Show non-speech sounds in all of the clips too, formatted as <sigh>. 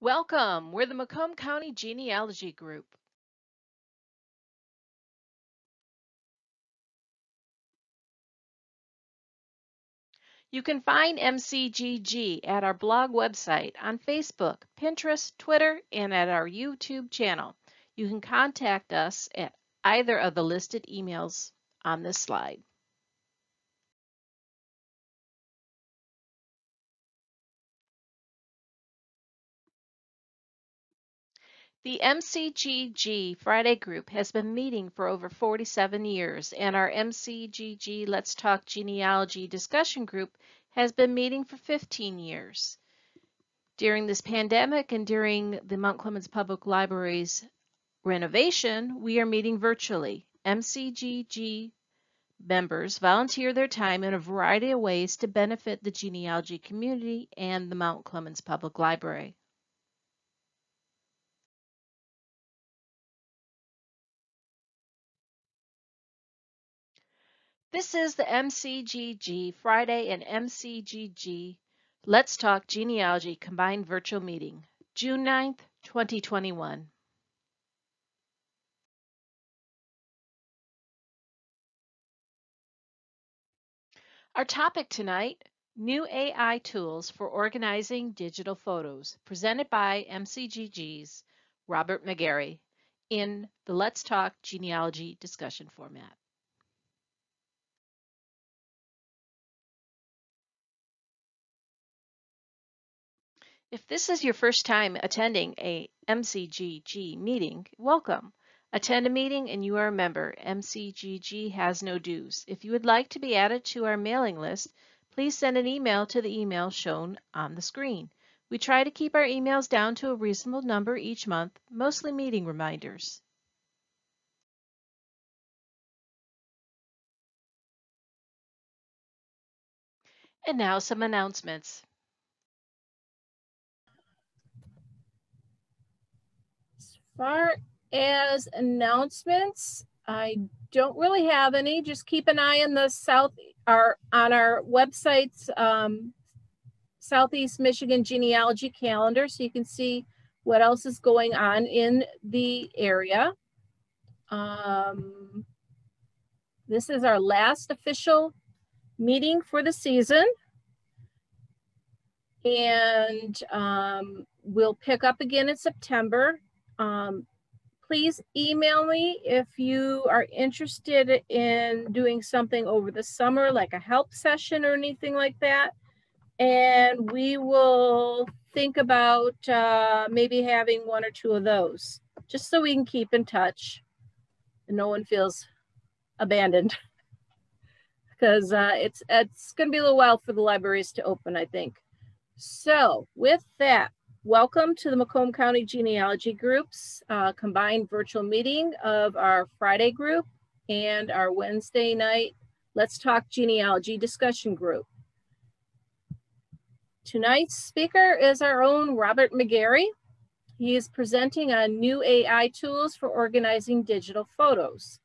Welcome. We're the Macomb County Genealogy Group. You can find MCGG at our blog website, on Facebook, Pinterest, Twitter, and at our YouTube channel. You can contact us at either of the listed emails on this slide. The MCGG Friday group has been meeting for over 47 years, and our MCGG Let's Talk Genealogy discussion group has been meeting for 15 years. During this pandemic and during the Mount Clemens Public Library's renovation, we are meeting virtually. MCGG members volunteer their time in a variety of ways to benefit the genealogy community and the Mount Clemens Public Library. This is the MCGG Friday and MCGG Let's Talk Genealogy Combined Virtual Meeting, June 9th, 2021. Our topic tonight, New AI Tools for Organizing Digital Photos, presented by MCGG's Robert McGarry in the Let's Talk Genealogy discussion format. If this is your first time attending a MCGG meeting, welcome. Attend a meeting and you are a member. MCGG has no dues. If you would like to be added to our mailing list, please send an email to the email shown on the screen. We try to keep our emails down to a reasonable number each month, mostly meeting reminders. And now some announcements. Far as announcements, I don't really have any. Just keep an eye on the south our on our website's um, Southeast Michigan genealogy calendar, so you can see what else is going on in the area. Um, this is our last official meeting for the season. And um, we'll pick up again in September. Um, please email me if you are interested in doing something over the summer, like a help session or anything like that. And we will think about uh, maybe having one or two of those, just so we can keep in touch and no one feels abandoned. <laughs> because uh, it's it's going to be a little while for the libraries to open, I think. So with that, Welcome to the Macomb County Genealogy Group's uh, combined virtual meeting of our Friday group and our Wednesday night Let's Talk Genealogy discussion group. Tonight's speaker is our own Robert McGarry. He is presenting on new AI tools for organizing digital photos.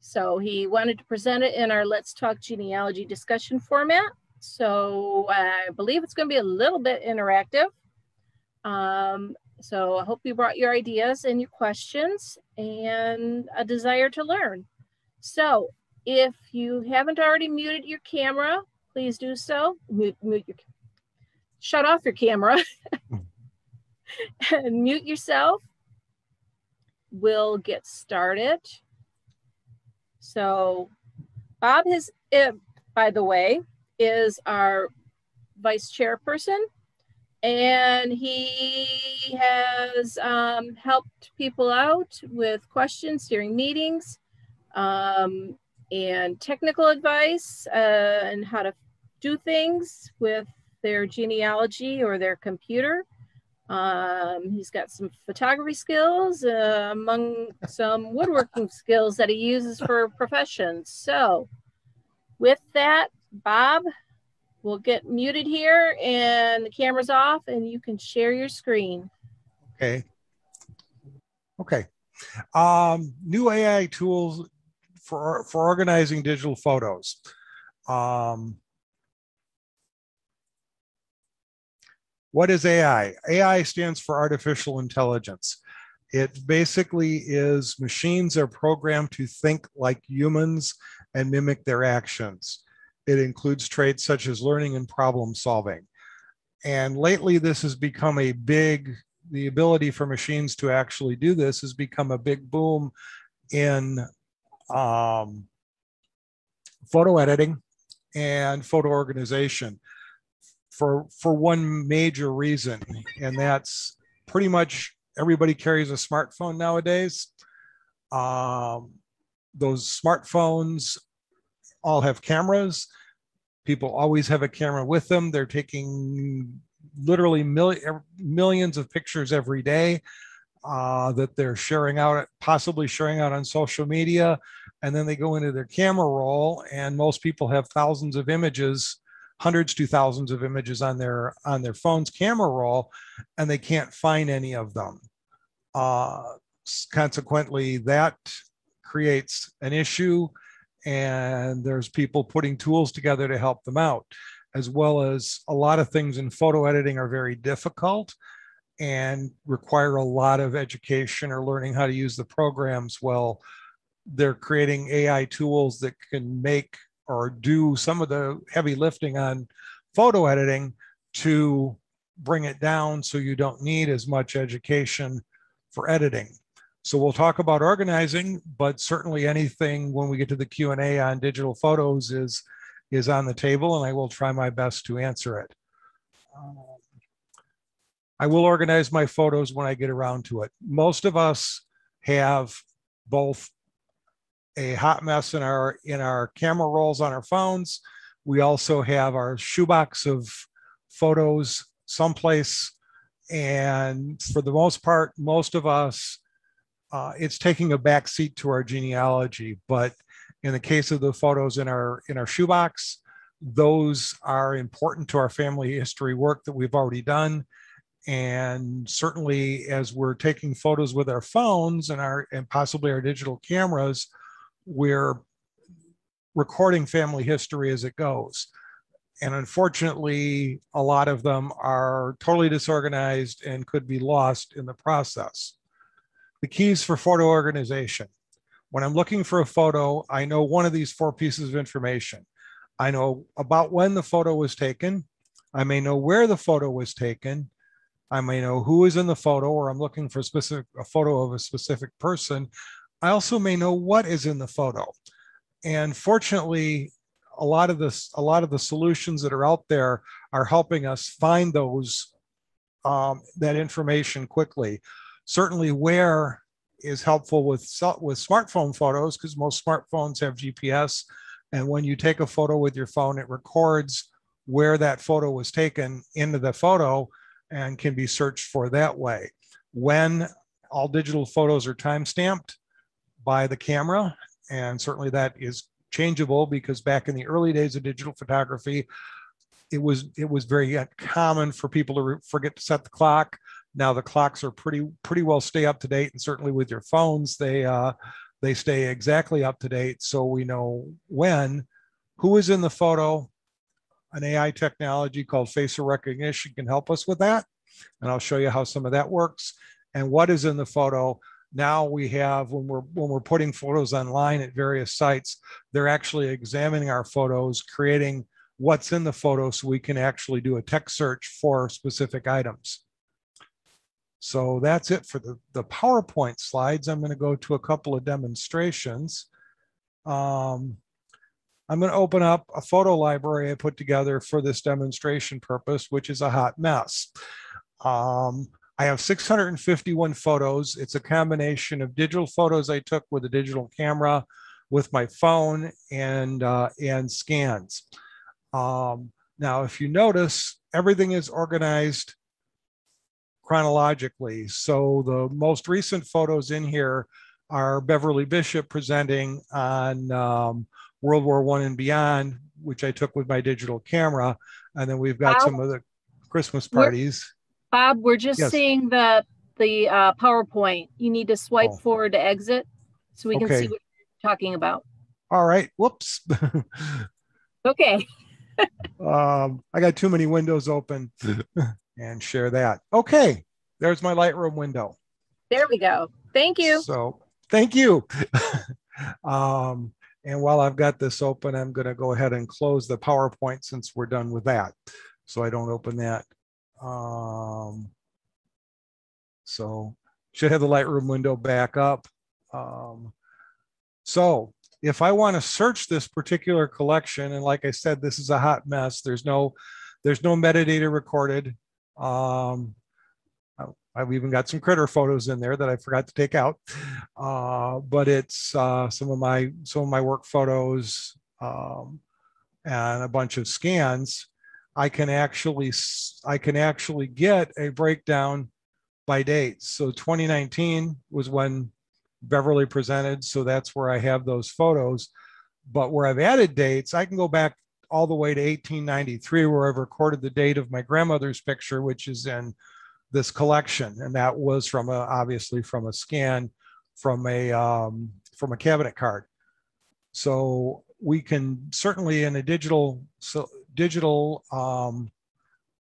So he wanted to present it in our Let's Talk Genealogy discussion format. So I believe it's going to be a little bit interactive. Um, so I hope you brought your ideas and your questions and a desire to learn. So if you haven't already muted your camera, please do so. Mute, mute your, shut off your camera <laughs> and mute yourself. We'll get started. So Bob has, eh, by the way, is our vice chairperson and he has um, helped people out with questions during meetings um, and technical advice uh, and how to do things with their genealogy or their computer. Um, he's got some photography skills uh, among some woodworking skills that he uses for professions. So with that, Bob, We'll get muted here and the camera's off and you can share your screen. Okay. Okay. Um, new AI tools for, for organizing digital photos. Um, What is AI? AI stands for artificial intelligence. It basically is machines are programmed to think like humans and mimic their actions. It includes traits such as learning and problem solving. And lately, this has become a big, the ability for machines to actually do this has become a big boom in um, photo editing and photo organization for for one major reason and that's pretty much everybody carries a smartphone nowadays um, those smartphones all have cameras people always have a camera with them they're taking literally mil- millions of pictures every day uh, that they're sharing out, possibly sharing out on social media. And then they go into their camera roll, and most people have thousands of images, hundreds to thousands of images on their on their phone's camera roll, and they can't find any of them. Uh, consequently, that creates an issue, and there's people putting tools together to help them out, as well as a lot of things in photo editing are very difficult and require a lot of education or learning how to use the programs well. They're creating ai tools that can make or do some of the heavy lifting on photo editing to bring it down so you don't need as much education for editing so we'll talk about organizing but certainly anything when we get to the q&a on digital photos is is on the table and i will try my best to answer it um, I will organize my photos when I get around to it. Most of us have both a hot mess in our in our camera rolls on our phones. We also have our shoebox of photos someplace, and for the most part, most of us, uh, it's taking a back seat to our genealogy. But in the case of the photos in our in our shoebox, those are important to our family history work that we've already done and certainly as we're taking photos with our phones and our and possibly our digital cameras we're recording family history as it goes and unfortunately a lot of them are totally disorganized and could be lost in the process the keys for photo organization when i'm looking for a photo i know one of these four pieces of information i know about when the photo was taken i may know where the photo was taken I may know who is in the photo, or I'm looking for a specific a photo of a specific person. I also may know what is in the photo. And fortunately, a lot of this, a lot of the solutions that are out there are helping us find those um, that information quickly. Certainly, where is helpful with with smartphone photos because most smartphones have GPS, and when you take a photo with your phone, it records where that photo was taken into the photo and can be searched for that way. When all digital photos are time stamped by the camera, and certainly that is changeable because back in the early days of digital photography, it was it was very common for people to forget to set the clock. Now the clocks are pretty pretty well stay up to date, and certainly with your phones, they uh, they stay exactly up to date, so we know when, who is in the photo, an AI technology called facial recognition can help us with that. And I'll show you how some of that works and what is in the photo. Now we have, when we're, when we're putting photos online at various sites, they're actually examining our photos, creating what's in the photo so we can actually do a text search for specific items. So that's it for the, the PowerPoint slides. I'm going to go to a couple of demonstrations. Um, I'm going to open up a photo library I put together for this demonstration purpose, which is a hot mess. Um, I have 651 photos. It's a combination of digital photos I took with a digital camera, with my phone, and, uh, and scans. Um, now, if you notice, everything is organized chronologically. So the most recent photos in here are Beverly Bishop presenting on um, World War One and beyond, which I took with my digital camera, and then we've got Bob, some of the Christmas parties. We're, Bob, we're just yes. seeing the the uh, PowerPoint. You need to swipe oh. forward to exit so we can okay. see what you're talking about. All right. Whoops. okay. <laughs> um, I got too many windows open. <laughs> and share that. Okay, there's my Lightroom window. There we go. Thank you. So thank you. <laughs> um, and while I've got this open, I'm going to go ahead and close the PowerPoint since we're done with that. So I don't open that. Um, so should have the Lightroom window back up. Um, so if I want to search this particular collection, and like I said, this is a hot mess. There's no, there's no metadata recorded. Um, I've even got some critter photos in there that I forgot to take out. Uh, but it's uh, some of my some of my work photos um, and a bunch of scans. I can actually I can actually get a breakdown by dates. So 2019 was when Beverly presented, so that's where I have those photos. But where I've added dates, I can go back all the way to 1893, where I've recorded the date of my grandmother's picture, which is in this collection, and that was from a obviously from a scan from a um, from a cabinet card. So we can certainly in a digital so digital um,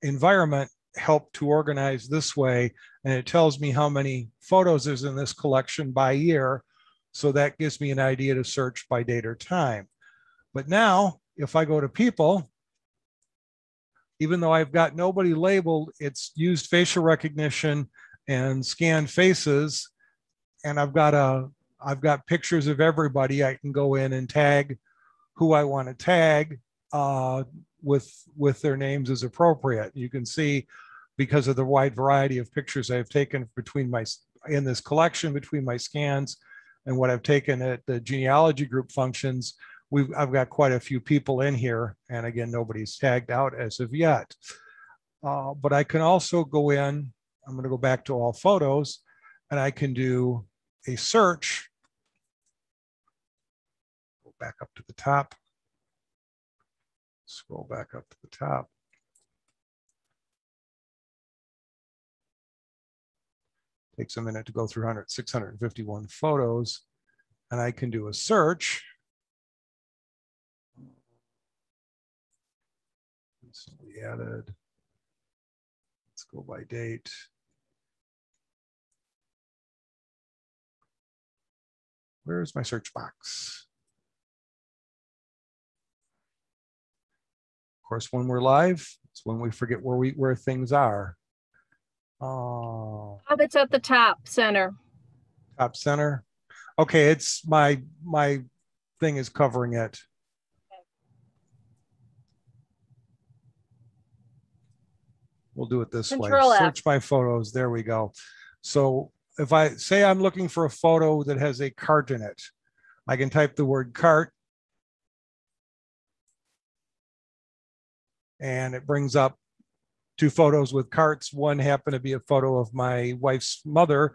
environment help to organize this way. And it tells me how many photos is in this collection by year. So that gives me an idea to search by date or time. But now if i go to people even though I've got nobody labeled, it's used facial recognition and scanned faces. And I've got a, I've got pictures of everybody. I can go in and tag who I want to tag uh, with with their names as appropriate. You can see because of the wide variety of pictures I've taken between my in this collection between my scans and what I've taken at the genealogy group functions we've I've got quite a few people in here, and again, nobody's tagged out as of yet. Uh, but I can also go in. I'm going to go back to all photos, and I can do a search. Go back up to the top. Scroll back up to the top. Takes a minute to go through 100, 651 photos, and I can do a search. Added. Let's go by date. Where's my search box? Of course, when we're live, it's when we forget where we where things are. Oh, it's at the top center. Top center. Okay, it's my my thing is covering it. We'll do it this Control way. F. Search my photos. There we go. So if I say I'm looking for a photo that has a cart in it, I can type the word cart and it brings up two photos with carts. One happened to be a photo of my wife's mother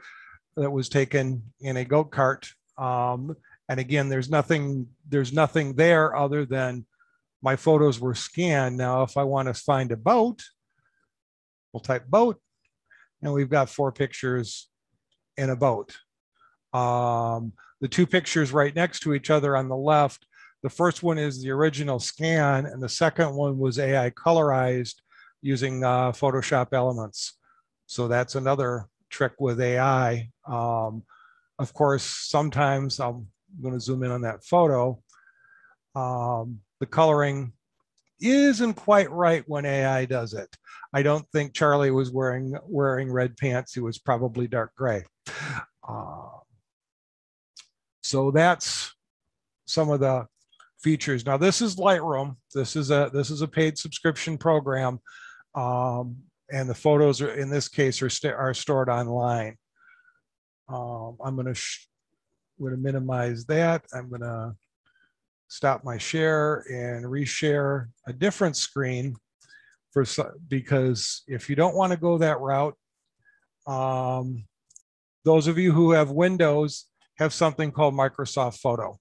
that was taken in a goat cart. Um, and again, there's nothing, there's nothing there other than my photos were scanned. Now, if I want to find a boat, type boat and we've got four pictures in a boat. Um, the two pictures right next to each other on the left, the first one is the original scan and the second one was AI colorized using uh, Photoshop elements. So that's another trick with AI. Um, of course, sometimes I'm going to zoom in on that photo. Um, the coloring isn't quite right when AI does it. I don't think Charlie was wearing wearing red pants. He was probably dark gray. Uh, so that's some of the features. Now this is Lightroom. This is a this is a paid subscription program, um, and the photos are in this case are are stored online. Um, I'm going to I'm going to minimize that. I'm going to stop my share and reshare a different screen for because if you don't want to go that route, um, those of you who have Windows have something called Microsoft Photo.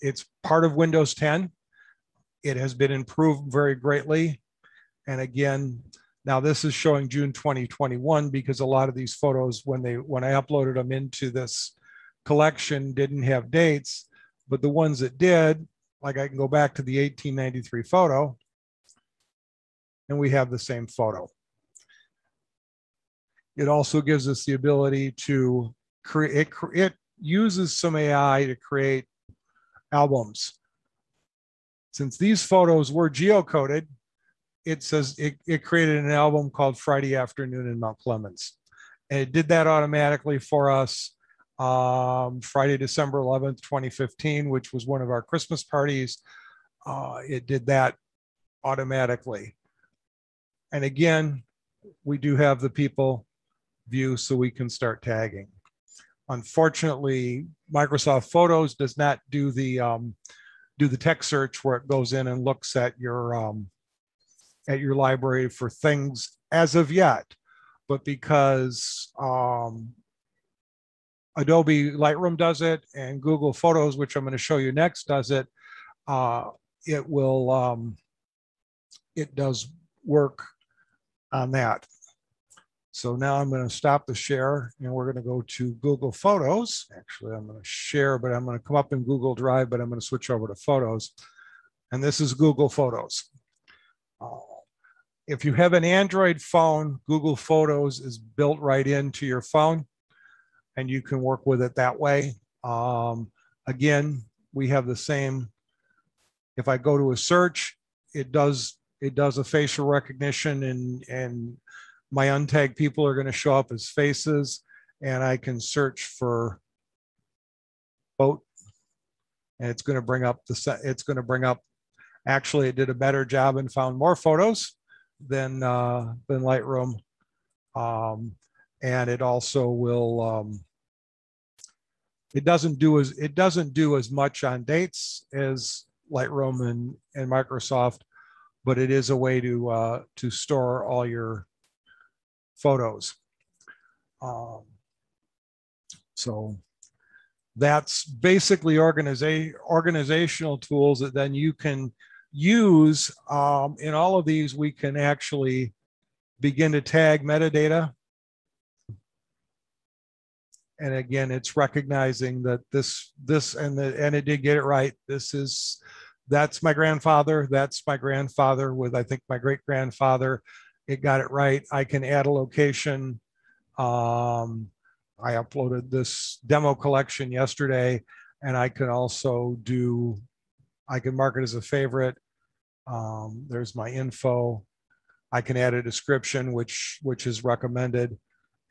It's part of Windows 10. It has been improved very greatly. And again, now this is showing June 2021 because a lot of these photos, when they when I uploaded them into this collection, didn't have dates. But the ones that did, like I can go back to the 1893 photo, and we have the same photo. It also gives us the ability to create, it, uses some AI to create albums. Since these photos were geocoded, it says it, it created an album called Friday Afternoon in Mount Clemens. And it did that automatically for us um, Friday, December 11th, 2015, which was one of our Christmas parties. Uh, it did that automatically. And again, we do have the people view so we can start tagging. Unfortunately, Microsoft Photos does not do the um, do the text search where it goes in and looks at your um, at your library for things as of yet. But because um, Adobe Lightroom does it and Google Photos, which I'm going to show you next, does it, uh, it will um, it does work on that. So now I'm going to stop the share and we're going to go to Google Photos. Actually, I'm going to share, but I'm going to come up in Google Drive, but I'm going to switch over to Photos. And this is Google Photos. Uh, if you have an Android phone, Google Photos is built right into your phone and you can work with it that way. Um, again, we have the same, if I go to a search, it does it does a facial recognition and and my untagged people are going to show up as faces and I can search for boat and it's going to bring up the set. It's going to bring up, actually it did a better job and found more photos than, uh, than Lightroom. Um, and it also will, um, it doesn't do as, it doesn't do as much on dates as Lightroom and, and Microsoft, but it is a way to, uh, to store all your photos. Um, so that's basically organiza organizational tools that then you can use. Um, in all of these, we can actually begin to tag metadata. And again, it's recognizing that this, this, and the, and it did get it right. This is, that's my grandfather. That's my grandfather with, I think, my great grandfather it got it right. I can add a location. Um, I uploaded this demo collection yesterday, and I can also do, I can mark it as a favorite. Um, there's my info. I can add a description, which which is recommended,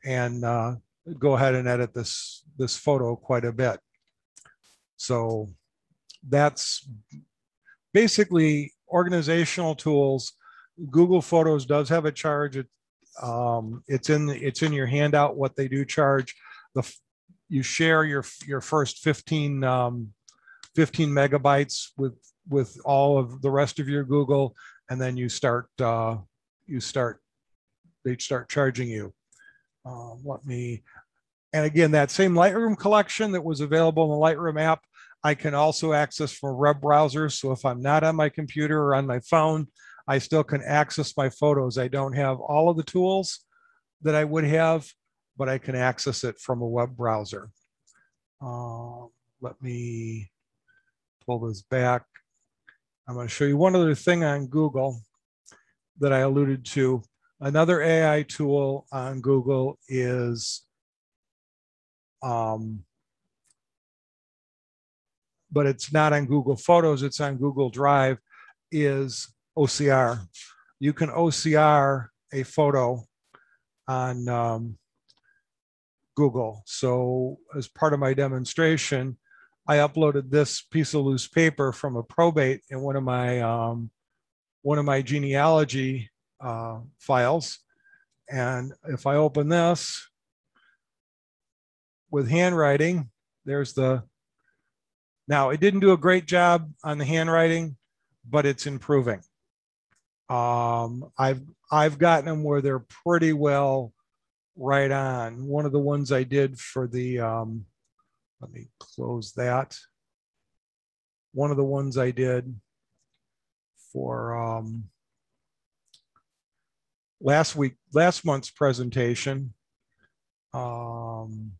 and uh, go ahead and edit this this photo quite a bit. So that's basically organizational tools Google Photos does have a charge. It, um, it's in it's in your handout what they do charge. The you share your your first 15 um, 15 megabytes with with all of the rest of your Google, and then you start uh, you start they start charging you. Um, let me, and again, that same Lightroom collection that was available in the Lightroom app, I can also access from web browsers. So if I'm not on my computer or on my phone, I still can access my photos. I don't have all of the tools that I would have, but I can access it from a web browser. Uh, let me pull this back. I'm going to show you one other thing on Google that I alluded to. Another AI tool on Google is, um, but it's not on Google Photos, it's on Google Drive, is OCR. You can OCR a photo on um, Google. So as part of my demonstration, I uploaded this piece of loose paper from a probate in one of my um, one of my genealogy uh, files. And if I open this with handwriting, there's the, now it didn't do a great job on the handwriting, but it's improving. Um, I've I've gotten them where they're pretty well right on. One of the ones I did for the um, let me close that. One of the ones I did for um, last week, last month's presentation. Um,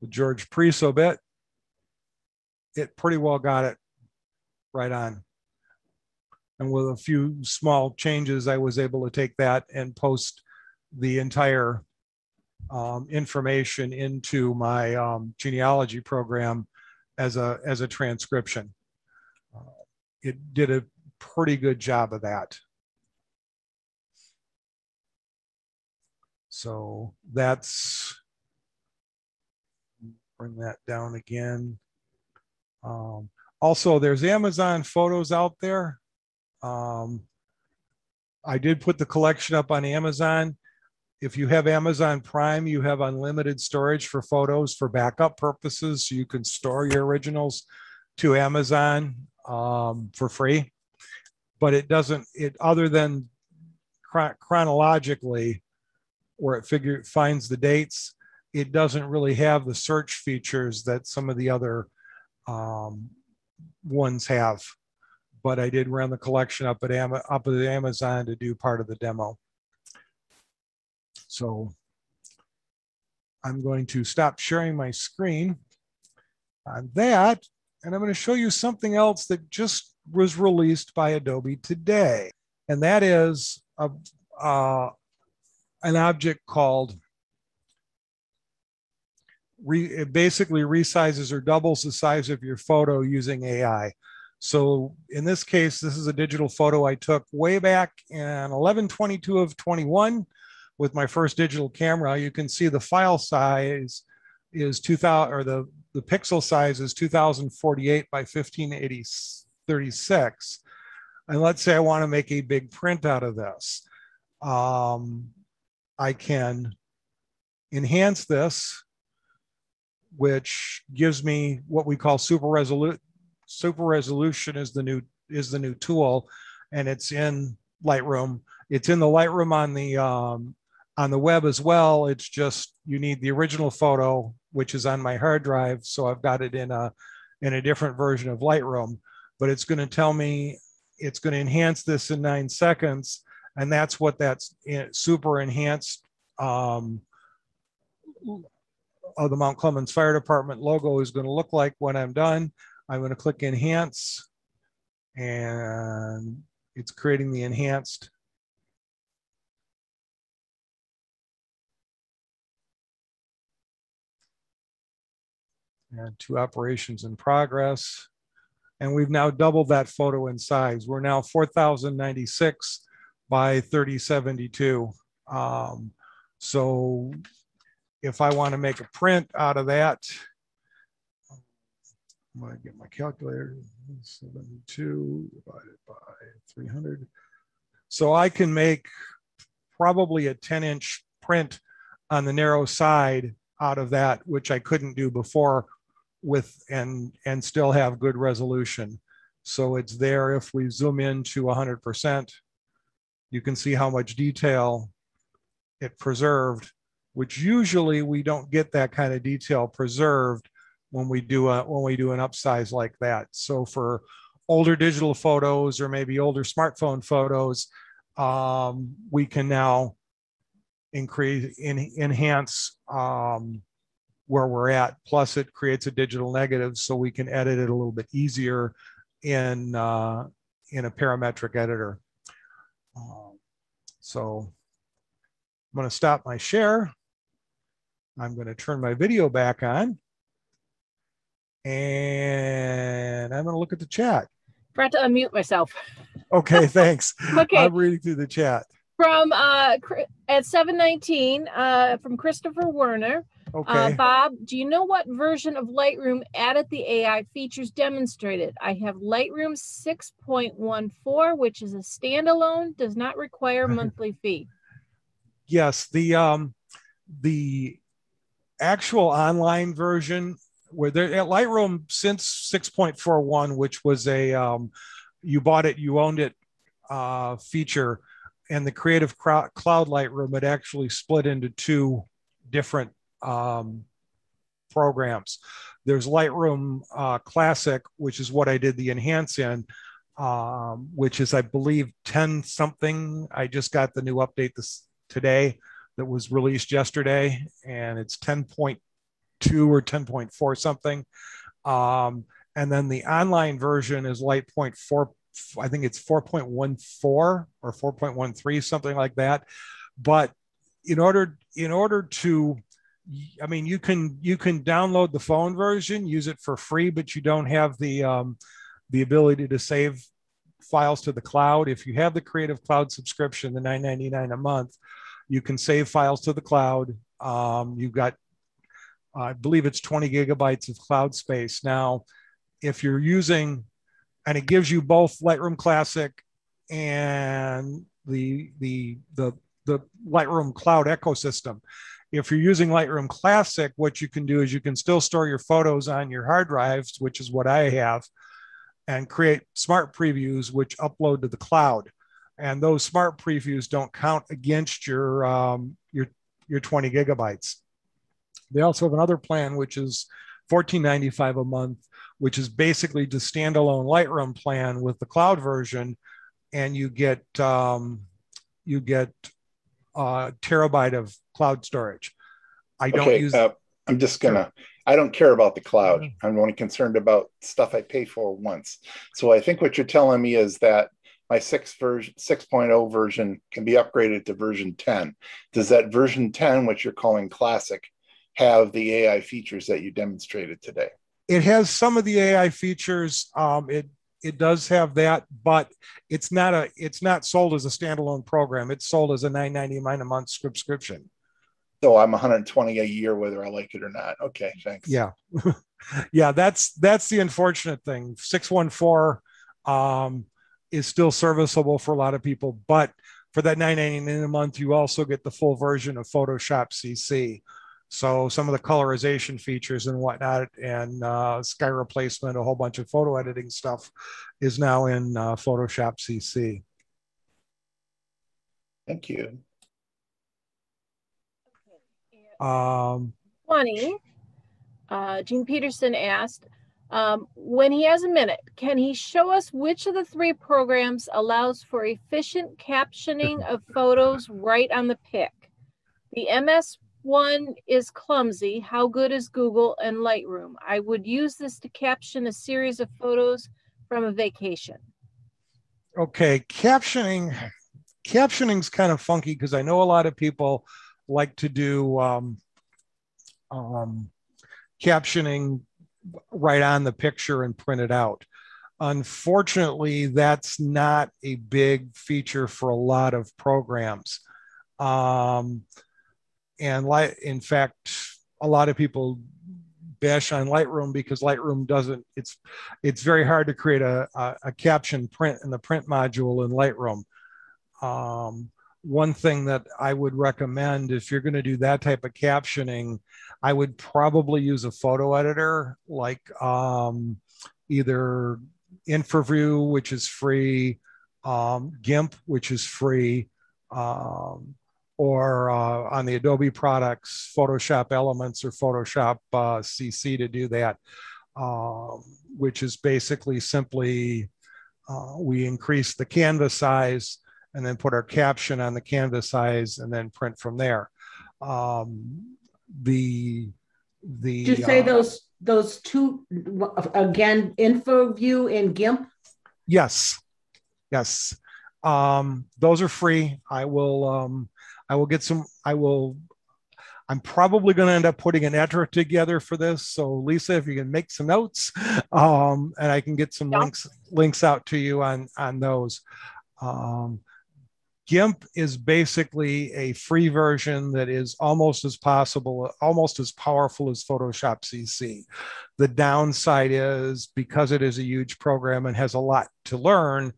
the George Priso bit, it pretty well got it right on. And with a few small changes, I was able to take that and post the entire um, information into my um, genealogy program as a as a transcription. Uh, it did a pretty good job of that. So that's bring that down again. Um, also, there's Amazon photos out there. Um, I did put the collection up on Amazon. If you have Amazon Prime, you have unlimited storage for photos for backup purposes. So you can store your originals to Amazon um, for free. But it doesn't, it other than chronologically, where it figure finds the dates, it doesn't really have the search features that some of the other um, ones have. But I did run the collection up at, up at Amazon to do part of the demo. So I'm going to stop sharing my screen on that. And I'm going to show you something else that just was released by Adobe today. And that is a, uh, an object called re, it basically resizes or doubles the size of your photo using AI. So in this case, this is a digital photo I took way back in 1122 of 21 with my first digital camera. You can see the file size is 2000 or the, the pixel size is 2048 by 1536. And let's say I want to make a big print out of this. Um, I can enhance this which gives me what we call super resolution. Super resolution is the new is the new tool, and it's in Lightroom. It's in the Lightroom on the um, on the web as well. It's just you need the original photo, which is on my hard drive. So I've got it in a in a different version of Lightroom. But it's going to tell me it's going to enhance this in nine seconds, and that's what that's super enhanced um, of the Mount Clemens Fire Department logo is going to look like when I'm done. I'm going to click enhance and it's creating the enhanced and two operations in progress. And we've now doubled that photo in size. We're now 4,096 by 3072. Um, so if I want to make a print out of that, I'm going to get my calculator, 72 divided by 300. So I can make probably a 10 inch print on the narrow side out of that, which I couldn't do before with and and still have good resolution. So it's there. If we zoom in to 100%, you can see how much detail it preserved which usually we don't get that kind of detail preserved when we do a when we do an upsize like that. So for older digital photos or maybe older smartphone photos, um, we can now increase in, enhance um, where we're at. Plus, it creates a digital negative, so we can edit it a little bit easier in uh, in a parametric editor. Um, so I'm going to stop my share. I'm going to turn my video back on and I'm going to look at the chat. Forgot to unmute myself. <laughs> Okay, thanks. okay. I'm reading through the chat. From uh, at 719 uh, from Christopher Werner. Uh, okay. Uh, Bob, do you know what version of Lightroom added the AI features demonstrated? I have Lightroom 6.14, which is a standalone, does not require <laughs> monthly fee. Yes, the um, the actual online version where there at Lightroom since 6.41, which was a um, you bought it, you owned it uh, feature, and the Creative Cloud Lightroom had actually split into two different um, programs. There's Lightroom uh, Classic, which is what I did the enhance in, um, which is I believe 10 something. I just got the new update this today that was released yesterday, and it's 10.2 or 10.4 something. Um, and then the online version is Light Point 4, I think it's 4.14 or 4.13, something like that. But in order in order to I mean, you can you can download the phone version, use it for free, but you don't have the um, the ability to save files to the cloud. If you have the Creative Cloud subscription, the 9.99 a month, you can save files to the cloud. Um, you've got, I believe it's 20 gigabytes of cloud space. Now, if you're using, and it gives you both Lightroom Classic and the the the the Lightroom Cloud ecosystem. If you're using Lightroom Classic, what you can do is you can still store your photos on your hard drives, which is what I have, and create smart previews, which upload to the cloud. And those smart previews don't count against your um, your your 20 gigabytes. They also have another plan, which is 14.95 a month, which is basically the standalone Lightroom plan with the cloud version, and you get um, you get a terabyte of cloud storage. I don't okay, use. Uh, I'm just gonna. I don't care about the cloud. I'm only concerned about stuff I pay for once. So I think what you're telling me is that my six version 6.0 version can be upgraded to version 10. Does that version 10, which you're calling classic, have the AI features that you demonstrated today? It has some of the AI features. Um, it it does have that, but it's not a it's not sold as a standalone program. It's sold as a 9.99 a month subscription. So I'm 120 a year whether I like it or not. Okay, thanks. Yeah. <laughs> yeah, that's that's the unfortunate thing. 614 um, is still serviceable for a lot of people, but for that 9.99 a month, you also get the full version of Photoshop CC. So some of the colorization features and whatnot, and uh, sky replacement, a whole bunch of photo editing stuff, is now in uh, Photoshop CC. Thank you. Um, 20, uh, Gene Peterson asked, um, when he has a minute, can he show us which of the three programs allows for efficient captioning of photos right on the pic? The MS one is clumsy. How good is Google and Lightroom? I would use this to caption a series of photos from a vacation. Okay, captioning captioning's kind of funky because I know a lot of people like to do um, um, captioning right on the picture and print it out. Unfortunately, that's not a big feature for a lot of programs. Um, and light, in fact, a lot of people bash on Lightroom because Lightroom doesn't. It's it's very hard to create a, a, a caption print in the print module in Lightroom. Um, one thing that I would recommend if you're going to do that type of captioning, I would probably use a photo editor like um, either InfraView, which is free, um, GIMP, which is free, um, or uh, on the Adobe products, Photoshop Elements or Photoshop uh, CC to do that, um, which is basically simply uh, we increase the canvas size and then put our caption on the canvas size and then print from there. Um, the the Did you say uh, those those two again, info view and GIMP? Yes, yes. Um, those are free. I will um, I will get some. I will. I'm probably going to end up putting an editor together for this. So Lisa, if you can make some notes, um, and I can get some Yeah. links links out to you on on those. Um, GIMP is basically a free version that is almost as possible, almost as powerful as Photoshop CC. The downside is because it is a huge program and has a lot to learn,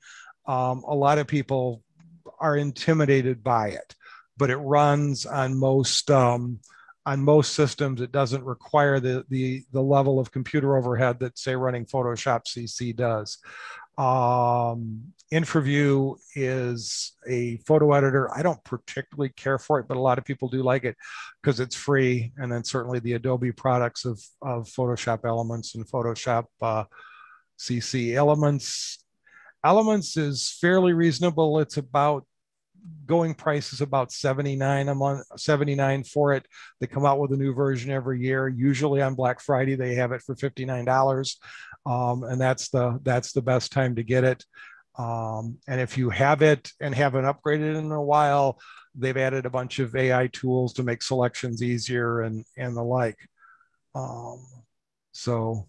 um, a lot of people are intimidated by it. But it runs on most um, on most systems. It doesn't require the the the level of computer overhead that say running Photoshop CC does. Um, InfraView is a photo editor. I don't particularly care for it, but a lot of people do like it because it's free. And then certainly the Adobe products of, of Photoshop Elements and Photoshop uh, CC Elements. Elements is fairly reasonable. It's about going price is about 79 a month 79 for it they come out with a new version every year usually on black friday they have it for $59 um, and that's the that's the best time to get it Um, and if you have it and haven't upgraded in a while, they've added a bunch of AI tools to make selections easier and, and the like. Um, so,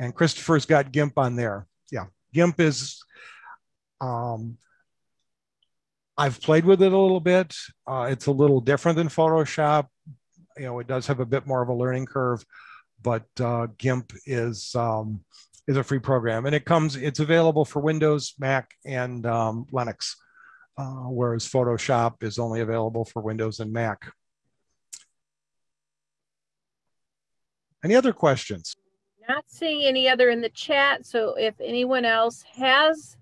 and Christopher's got GIMP on there. Yeah, GIMP is, um, I've played with it a little bit. Uh, it's a little different than Photoshop. You know, it does have a bit more of a learning curve, but uh, GIMP is um, is a free program, and it comes. It's available for Windows, Mac, and um, Linux, uh, whereas Photoshop is only available for Windows and Mac. Any other questions? Not seeing any other in the chat. So if anyone else has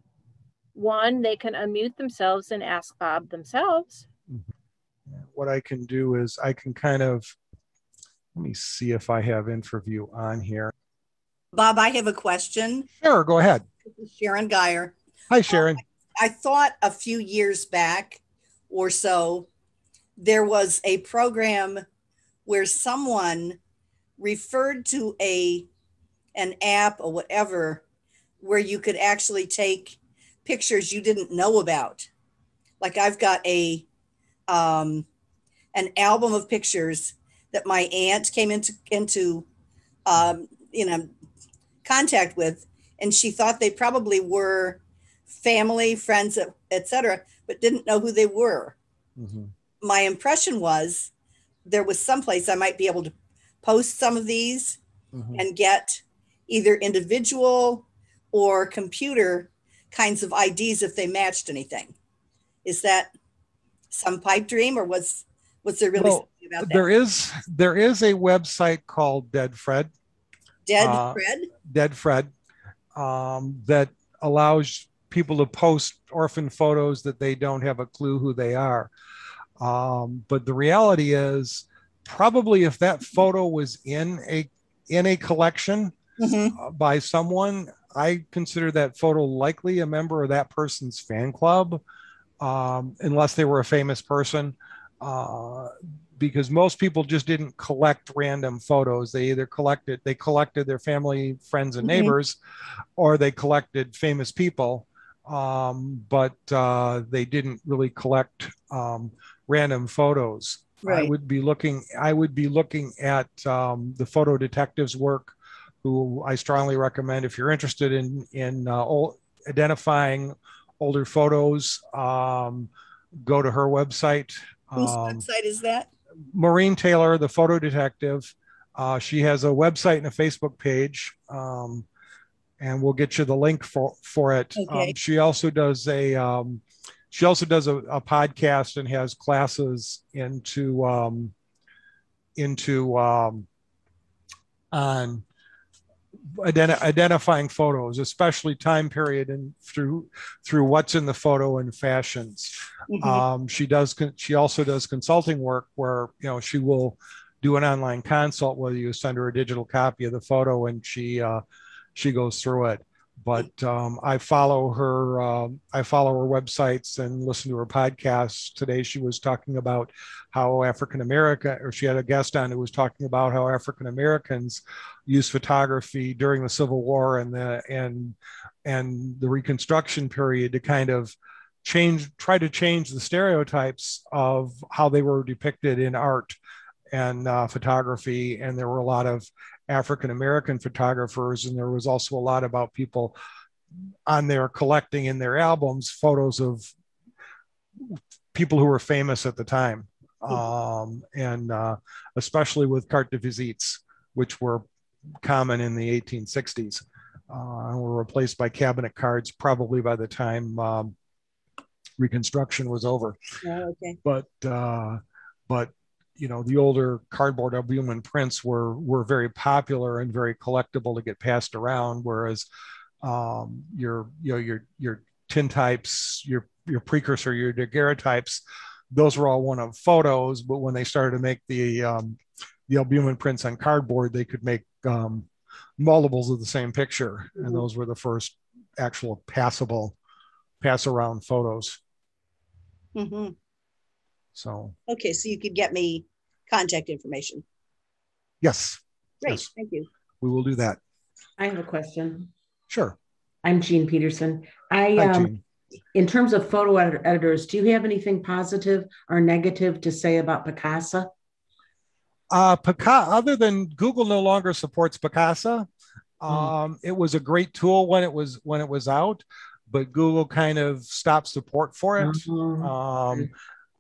one, they can unmute themselves and ask Bob themselves. What I can do is I can kind of, let me see if I have IrfanView on here. Bob, I have a question. Sure, go ahead. Sharon Geyer. Hi, Sharon. I thought a few years back or so, there was a program where someone referred to a an app or whatever where you could actually take pictures you didn't know about. Like I've got a um, an album of pictures that my aunt came into into um, you know contact with, and she thought they probably were family, friends, etc., but didn't know who they were. Mm-hmm. My impression was there was some place I might be able to post some of these mm-hmm. and get either individual or computer kinds of IDs if they matched anything. Is that some pipe dream or was was there really well, something about that? There is there is a website called Dead Fred. Dead uh, Fred? Dead Fred. Um, that allows people to post orphan photos that they don't have a clue who they are. Um, but the reality is probably if that photo was in a in a collection mm-hmm. uh, by someone I consider that photo likely a member of that person's fan club, um, unless they were a famous person. Uh, because most people just didn't collect random photos. They either collected they collected their family, friends, and mm-hmm. neighbors, mm-hmm. or they collected famous people. Um, but uh, they didn't really collect um, random photos. Right. I would be looking. I would be looking at um, the photo detectives' work who I strongly recommend if you're interested in in uh, old, identifying older photos. Um, go to her website. Whose um, website is that? Maureen Taylor, the photo detective. Uh, she has a website and a Facebook page, um, and we'll get you the link for for it. Okay. Um, she also does a um, she also does a, a, podcast and has classes into um, into on identi- identifying photos, especially time period and through through what's in the photo and fashions. Mm-hmm. Um, she does. She also does consulting work where you know she will do an online consult whether you send her a digital copy of the photo and she uh, she goes through it but um, I follow her. Um, I follow her websites and listen to her podcasts. Today, she was talking about how African American, or she had a guest on who was talking about how African Americans use photography during the Civil War and the and and the Reconstruction period to kind of change, try to change the stereotypes of how they were depicted in art and uh, photography. And there were a lot of African American photographers, and there was also a lot about people on there collecting in their albums photos of people who were famous at the time, um, and uh, especially with carte de visites, which were common in the 1860s, uh, and were replaced by cabinet cards probably by the time um, Reconstruction was over. Oh, okay. But uh, but you know the older cardboard albumen prints were were very popular and very collectible to get passed around whereas um, your you know your your tintypes your your precursor your daguerreotypes those were all one of photos but when they started to make the um, the albumen prints on cardboard they could make um, multiples of the same picture mm-hmm. and those were the first actual passable pass around photos mm-hmm. So okay, so you could get me contact information. Yes. Great, yes. thank you. We will do that. I have a question. Sure. I'm Jean Peterson. I Hi, um, Jean. in terms of photo editors, do you have anything positive or negative to say about Picasa? Uh, Picasa, other than Google no longer supports Picasa, hmm. um, mm. it was a great tool when it was when it was out, but Google kind of stopped support for it. Mm-hmm. Um,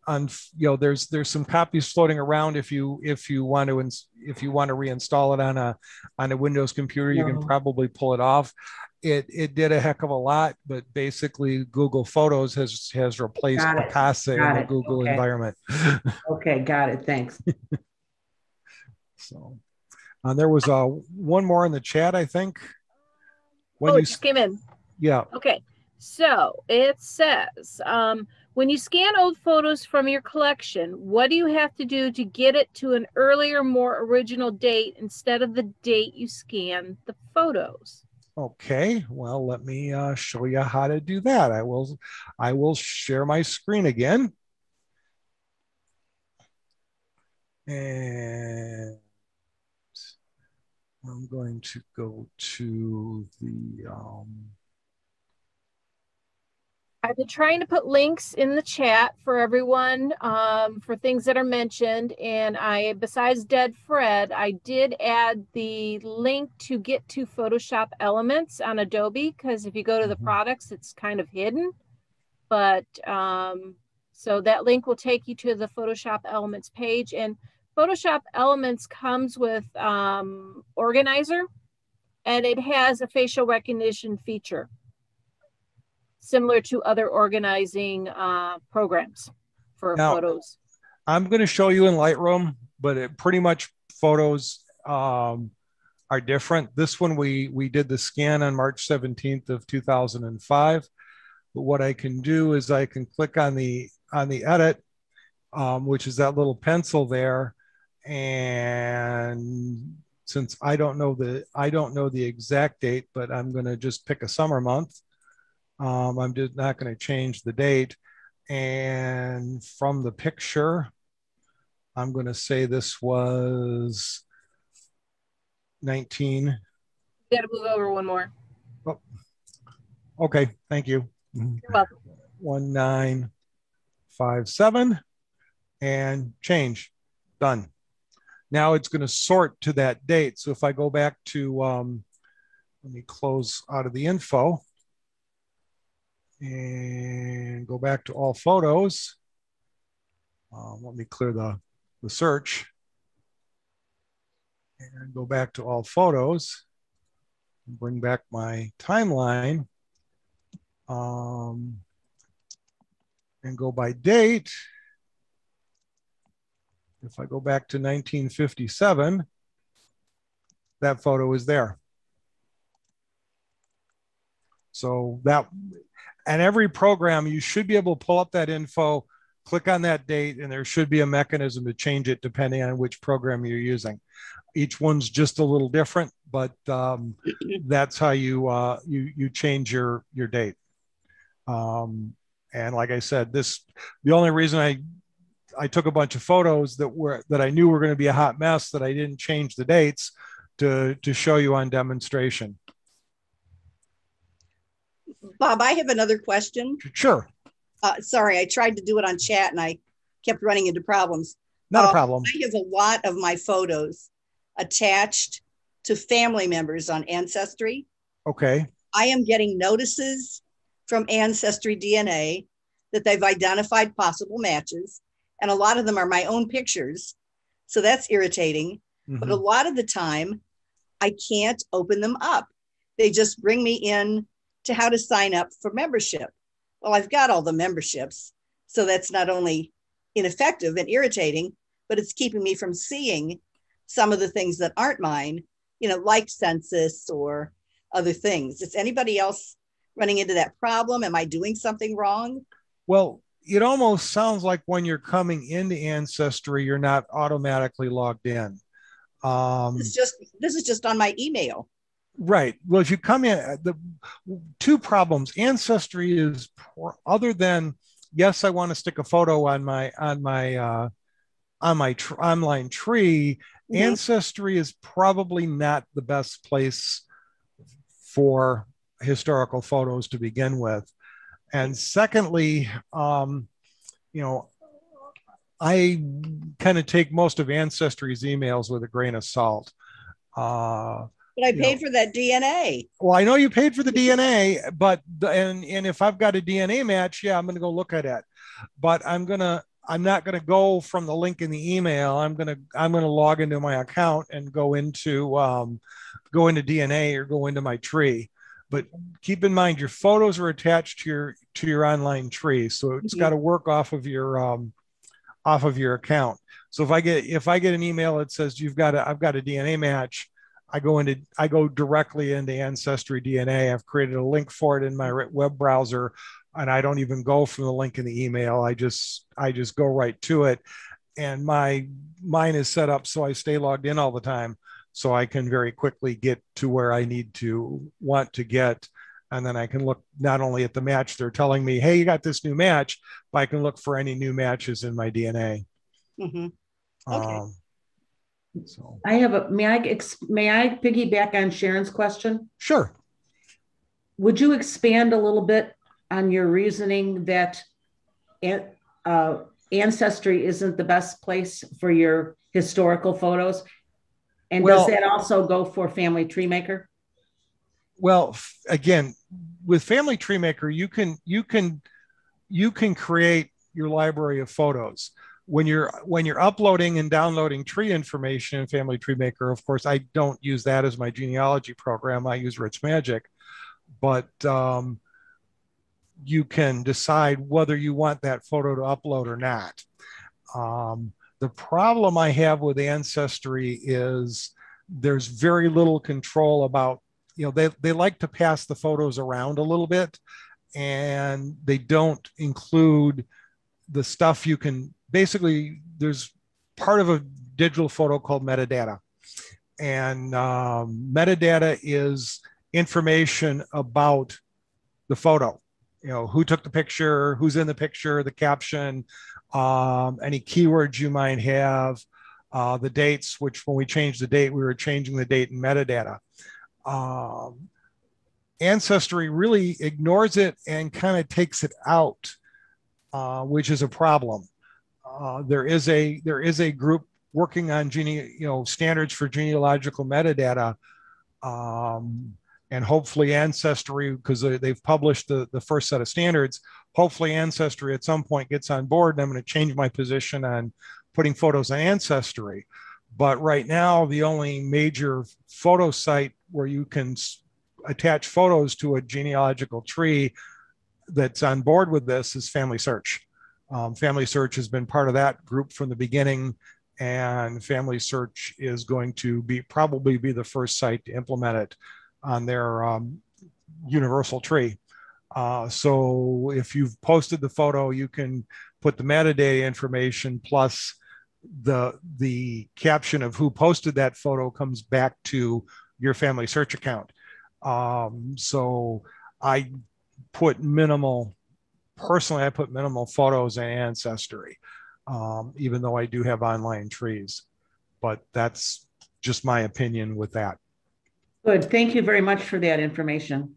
and you know, there's there's some copies floating around. If you if you want to ins- if you want to reinstall it on a on a Windows computer, you can probably pull it off it it did a heck of a lot, but basically Google Photos has has replaced Picasa in the Google okay. environment. <laughs> okay, got it. Thanks. <laughs> so and there was uh, one more in the chat, I think. When oh, you just came in. Yeah. Okay. So it says um, when you scan old photos from your collection, what do you have to do to get it to an earlier, more original date instead of the date you scan the photos? Okay, well, let me uh, show you how to do that. I will, I will share my screen again. And I'm going to go to the, um, I've been trying to put links in the chat for everyone um, for things that are mentioned. And I, besides Dead Fred, I did add the link to get to Photoshop Elements on Adobe because if you go to the mm-hmm. products, it's kind of hidden. But um, so that link will take you to the Photoshop Elements page. And Photoshop Elements comes with um, Organizer and it has a facial recognition feature similar to other organizing uh, programs for now, photos? I'm going to show you in Lightroom, but it pretty much photos um, are different. This one we we did the scan on March 17th of 2005. But what I can do is I can click on the on the edit, um, which is that little pencil there, and since I don't know the I don't know the exact date, but I'm going to just pick a summer month um, I'm just not going to change the date. And from the picture, I'm going to say this was 19. You got to move over one more. Oh, okay, thank you. You're welcome. 1957 and change. Done. Now it's going to sort to that date. So if I go back to, um, let me close out of the info and go back to all photos. Um, let me clear the, the search and go back to all photos and bring back my timeline um, and go by date. If I go back to 1957, that photo is there. So that and every program you should be able to pull up that info click on that date and there should be a mechanism to change it depending on which program you're using. Each one's just a little different but um, <clears throat> that's how you uh, you you change your your date. Um, and like i said this the only reason i i took a bunch of photos that were that i knew were going to be a hot mess that i didn't change the dates to to show you on demonstration Bob, I have another question. Sure. Uh, sorry, I tried to do it on chat and I kept running into problems. Not uh, a problem. I have a lot of my photos attached to family members on Ancestry. Okay. I am getting notices from Ancestry DNA that they've identified possible matches, and a lot of them are my own pictures. So that's irritating. Mm-hmm. But a lot of the time, I can't open them up. They just bring me in to how to sign up for membership. Well, I've got all the memberships. So that's not only ineffective and irritating, but it's keeping me from seeing some of the things that aren't mine, you know, like census or other things. Is anybody else running into that problem? Am I doing something wrong? Well, it almost sounds like when you're coming into Ancestry, you're not automatically logged in. Um, it's just this is just on my email. Right. Well, if you come in, uh, the two problems. Ancestry is other than yes, I want to stick a photo on my on my uh, on my tr- online tree. Mm-hmm. Ancestry is probably not the best place for historical photos to begin with. And secondly, um, you know, I kind of take most of Ancestry's emails with a grain of salt. Uh, But I paid know. for that DNA. well, I know you paid for the <laughs> DNA, but the, and and if I've got a DNA match, yeah, I'm going to go look at it. But I'm gonna I'm not going to go from the link in the email. I'm gonna I'm gonna log into my account and go into um, go into DNA or go into my tree. But keep in mind your photos are attached to your to your online tree, so it's Mhm. got to work off of your um, off of your account. So if I get if I get an email that says you've got a I've got a DNA match, I go into I go directly into Ancestry DNA. I've created a link for it in my web browser, and I don't even go from the link in the email. I just I just go right to it, and my mine is set up so I stay logged in all the time, so I can very quickly get to where I need to want to get. And then I can look not only at the match they're telling me, hey, you got this new match, but I can look for any new matches in my DNA. hmm Okay. Um, so I have a, may I, ex- may I piggyback on Sharon's question? sure. Would you expand a little bit on your reasoning that uh, Ancestry isn't the best place for your historical photos? And does that also go for Family Tree Maker? Well, again, with Family Tree Maker, you can you can you can create your library of photos. When you're when you're uploading and downloading tree information in Family Tree Maker, of course, I don't use that as my genealogy program. I use RootsMagic, but um, you can decide whether you want that photo to upload or not. Um, the problem I have with Ancestry is there's very little control about you know they, they like to pass the photos around a little bit and they don't include the stuff you can basically there's part of a digital photo called metadata. And um, metadata is information about the photo. You know who took the picture who's in the picture the caption um, any keywords you might have uh, the dates which when we changed the date we were changing the date in metadata. Um, ancestry really ignores it and kind of takes it out uh, which is a problem uh, there is a there is a group working on gene you know standards for genealogical metadata. Um, and hopefully ancestry because they've published the, the first set of standards. Hopefully ancestry at some point gets on board and i'm going to change my position on putting photos on ancestry. But right now the only major photo site where you can attach photos to a genealogical tree that's on board with this is family search um, family search has been part of that group from the beginning and family search is going to be probably be the first site to implement it on their um, universal tree. Uh, so if you've posted the photo you can put the metadata information plus the the caption of who posted that photo comes back to your family search account. Um, so i put minimal personally i put minimal photos in ancestry um, even though i do have online trees but that's just my opinion with that Good, thank you very much for that information.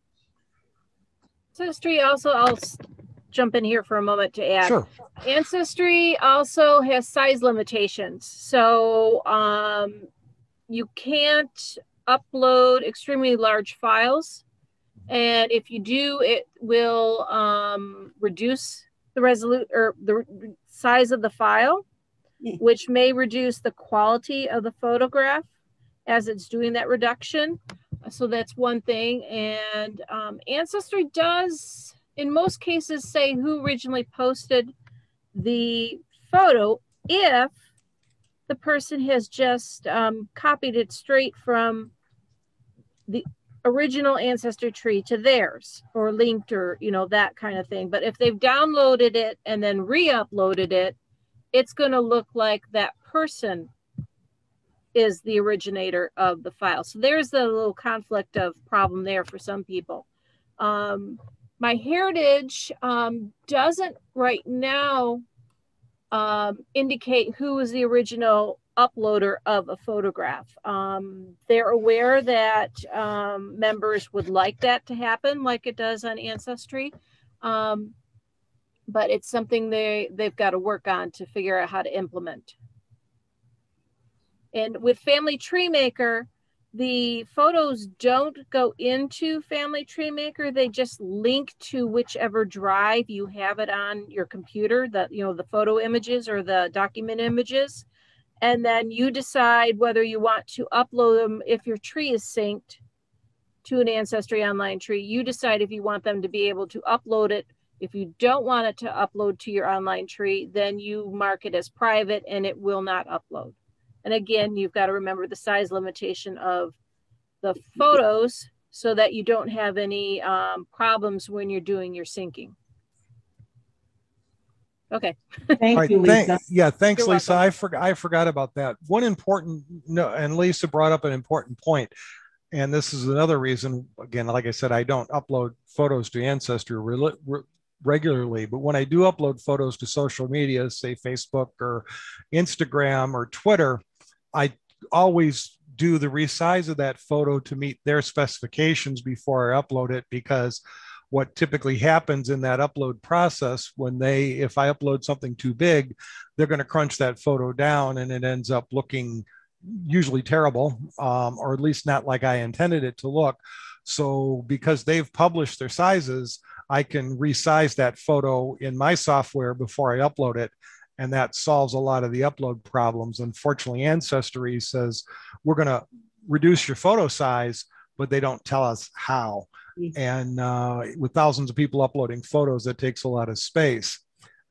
Ancestry also, I'll jump in here for a moment to add. sure Ancestry also has size limitations. So um, you can't upload extremely large files. And if you do, it will um, reduce the resolute or the size of the file, which may reduce the quality of the photograph as it's doing that reduction. So that's one thing. And um, Ancestry does, in most cases, say who originally posted the photo if the person has just um, copied it straight from the original ancestor tree to theirs or linked or you know that kind of thing. But if they've downloaded it and then re-uploaded it it's going to look like that person is the originator of the file. So there's a little conflict of problem there for some people. Um, my heritage um, doesn't right now um, indicate who was the original uploader of a photograph. Um, they're aware that um, members would like that to happen, like it does on Ancestry. Um, but it's something they, they've got to work on to figure out how to implement. And with Family Tree Maker, the photos don't go into Family Tree Maker. They just link to whichever drive you have it on your computer, that you know, the photo images or the document images. And then you decide whether you want to upload them if your tree is synced to an Ancestry Online tree. You decide if you want them to be able to upload it. If you don't want it to upload to your online tree, then you mark it as private and it will not upload. And again, you've got to remember the size limitation of the photos so that you don't have any um, problems when you're doing your syncing. Okay. Thank Right, you, thank- yeah, thanks, You're Lisa. I forgot, I forgot about that. One important, no, and Lisa brought up an important point. And this is another reason, again, like I said, I don't upload photos to Ancestry rel- re- regularly, but when I do upload photos to social media, say Facebook or Instagram or Twitter, I always do the resize of that photo to meet their specifications before I upload it because what typically happens in that upload process when they if i upload something too big they're going to crunch that photo down and it ends up looking usually terrible um, or at least not like i intended it to look. So because they've published their sizes i can resize that photo in my software before i upload it and that solves a lot of the upload problems. Unfortunately ancestry says we're going to reduce your photo size but they don't tell us how and uh, with thousands of people uploading photos, that takes a lot of space.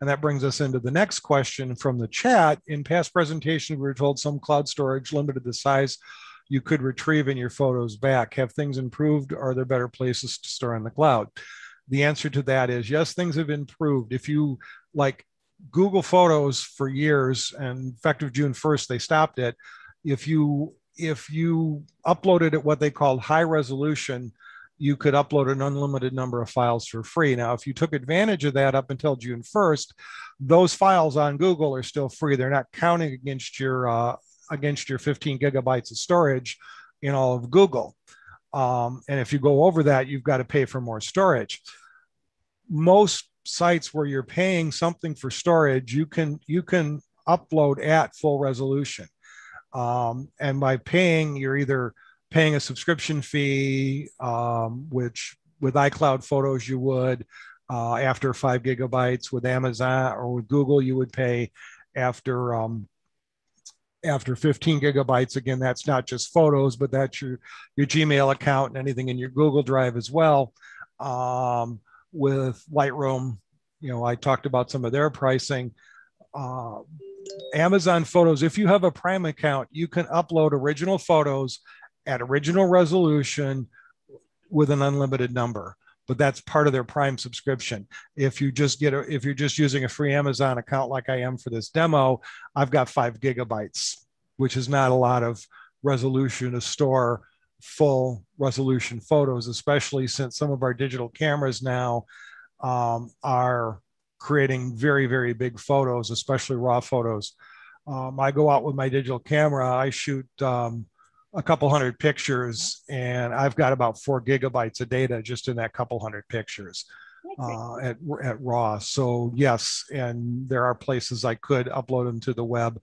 And that brings us into the next question from the chat. In past presentations, we were told some cloud storage limited the size you could retrieve in your photos back. Have things improved? Are there better places to store in the cloud? The answer to that is yes, things have improved. If you like Google Photos for years, and effective June 1st, they stopped it. If you if you uploaded at what they called high resolution, you could upload an unlimited number of files for free. Now, if you took advantage of that up until June 1st, those files on Google are still free. They're not counting against your uh, against your 15 gigabytes of storage in all of Google. Um, and if you go over that, you've got to pay for more storage. Most sites where you're paying something for storage, you can you can upload at full resolution. Um, and by paying, you're either paying a subscription fee, um, which with iCloud Photos you would. Uh, after five gigabytes with Amazon or with Google, you would pay after um, after 15 gigabytes. Again, that's not just photos, but that's your your Gmail account and anything in your Google Drive as well. Um, with Lightroom, you know, I talked about some of their pricing. Uh, Amazon Photos, if you have a Prime account, you can upload original photos at original resolution with an unlimited number but that's part of their prime subscription. If you just get a, if you're just using a free amazon account like i am for this demo i've got five gigabytes which is not a lot of resolution to store full resolution photos especially since some of our digital cameras now um, are creating very very big photos especially raw photos. Um, i go out with my digital camera i shoot um, a couple hundred pictures and I've got about four gigabytes of data just in that couple hundred pictures uh, at, at raw. So yes, and there are places I could upload them to the web.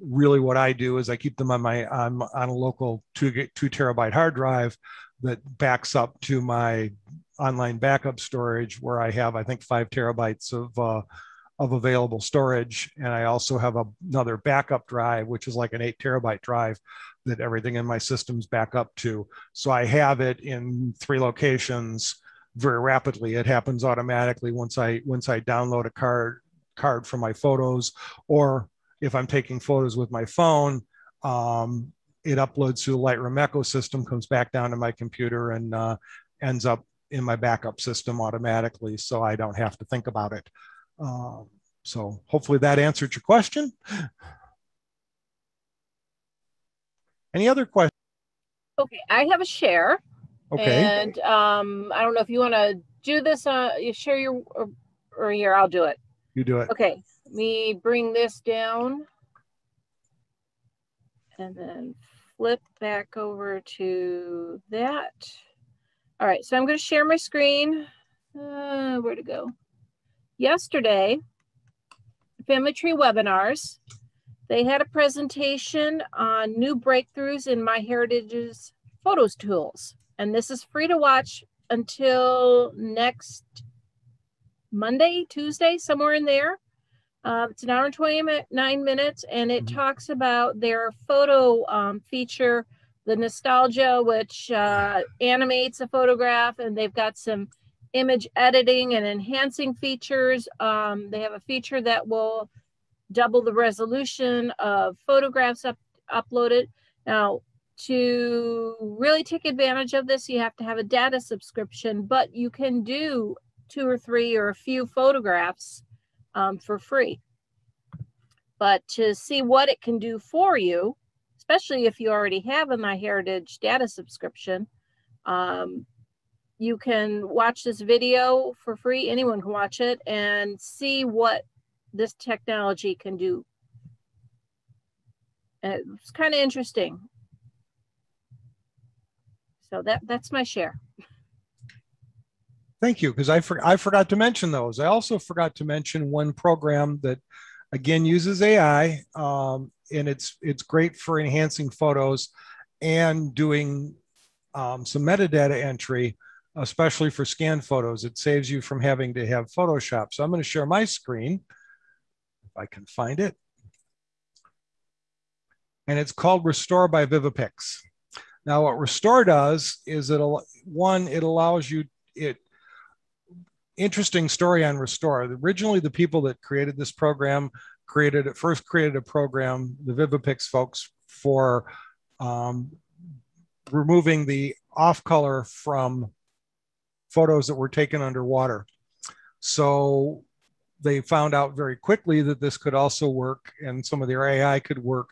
Really what I do is I keep them on my, on, on a local two, two terabyte hard drive that backs up to my online backup storage where I have, I think five terabytes of, uh, of available storage. And I also have a, another backup drive, which is like an eight terabyte drive that everything in my systems back up to. So I have it in three locations very rapidly. It happens automatically once I once I download a card card from my photos, or if I'm taking photos with my phone, um, it uploads to the Lightroom ecosystem, comes back down to my computer, and uh, ends up in my backup system automatically, so I don't have to think about it. Um, so hopefully that answered your question. <laughs> Any other questions? Okay, I have a share. Okay. And um, I don't know if you want to do this. Uh, you share your or, or here. I'll do it. You do it. Okay, let me bring this down, and then flip back over to that. All right, so I'm going to share my screen. uh, where to go? Yesterday, Family Tree webinars. They had a presentation on new breakthroughs in MyHeritage's photos tools. And this is free to watch until next Monday, Tuesday, somewhere in there. Uh, it's an hour and 29 minutes, and it mm-hmm. talks about their photo um, feature, the nostalgia, which uh, animates a photograph, and they've got some image editing and enhancing features. Um, they have a feature that will double the resolution of photographs up, uploaded. Now, to really take advantage of this, you have to have a data subscription, but you can do two or three or a few photographs um, for free. But to see what it can do for you, especially if you already have a MyHeritage data subscription, um, you can watch this video for free. Anyone can watch it and see what this technology can do. And it's kind of interesting. So that that's my share. Thank you, because I, for, I forgot to mention those. I also forgot to mention one program that, again, uses AI, um, and it's it's great for enhancing photos and doing um, some metadata entry, especially for scanned photos. It saves you from having to have Photoshop. So I'm going to share my screen, if I can find it. And it's called Restore by Vivid-Pix. Now, what Restore does is it one, it allows you it interesting story on Restore. Originally, the people that created this program created it first created a program, the Vivid-Pix folks, for um, removing the off color from photos that were taken underwater. So they found out very quickly that this could also work, and some of their AI could work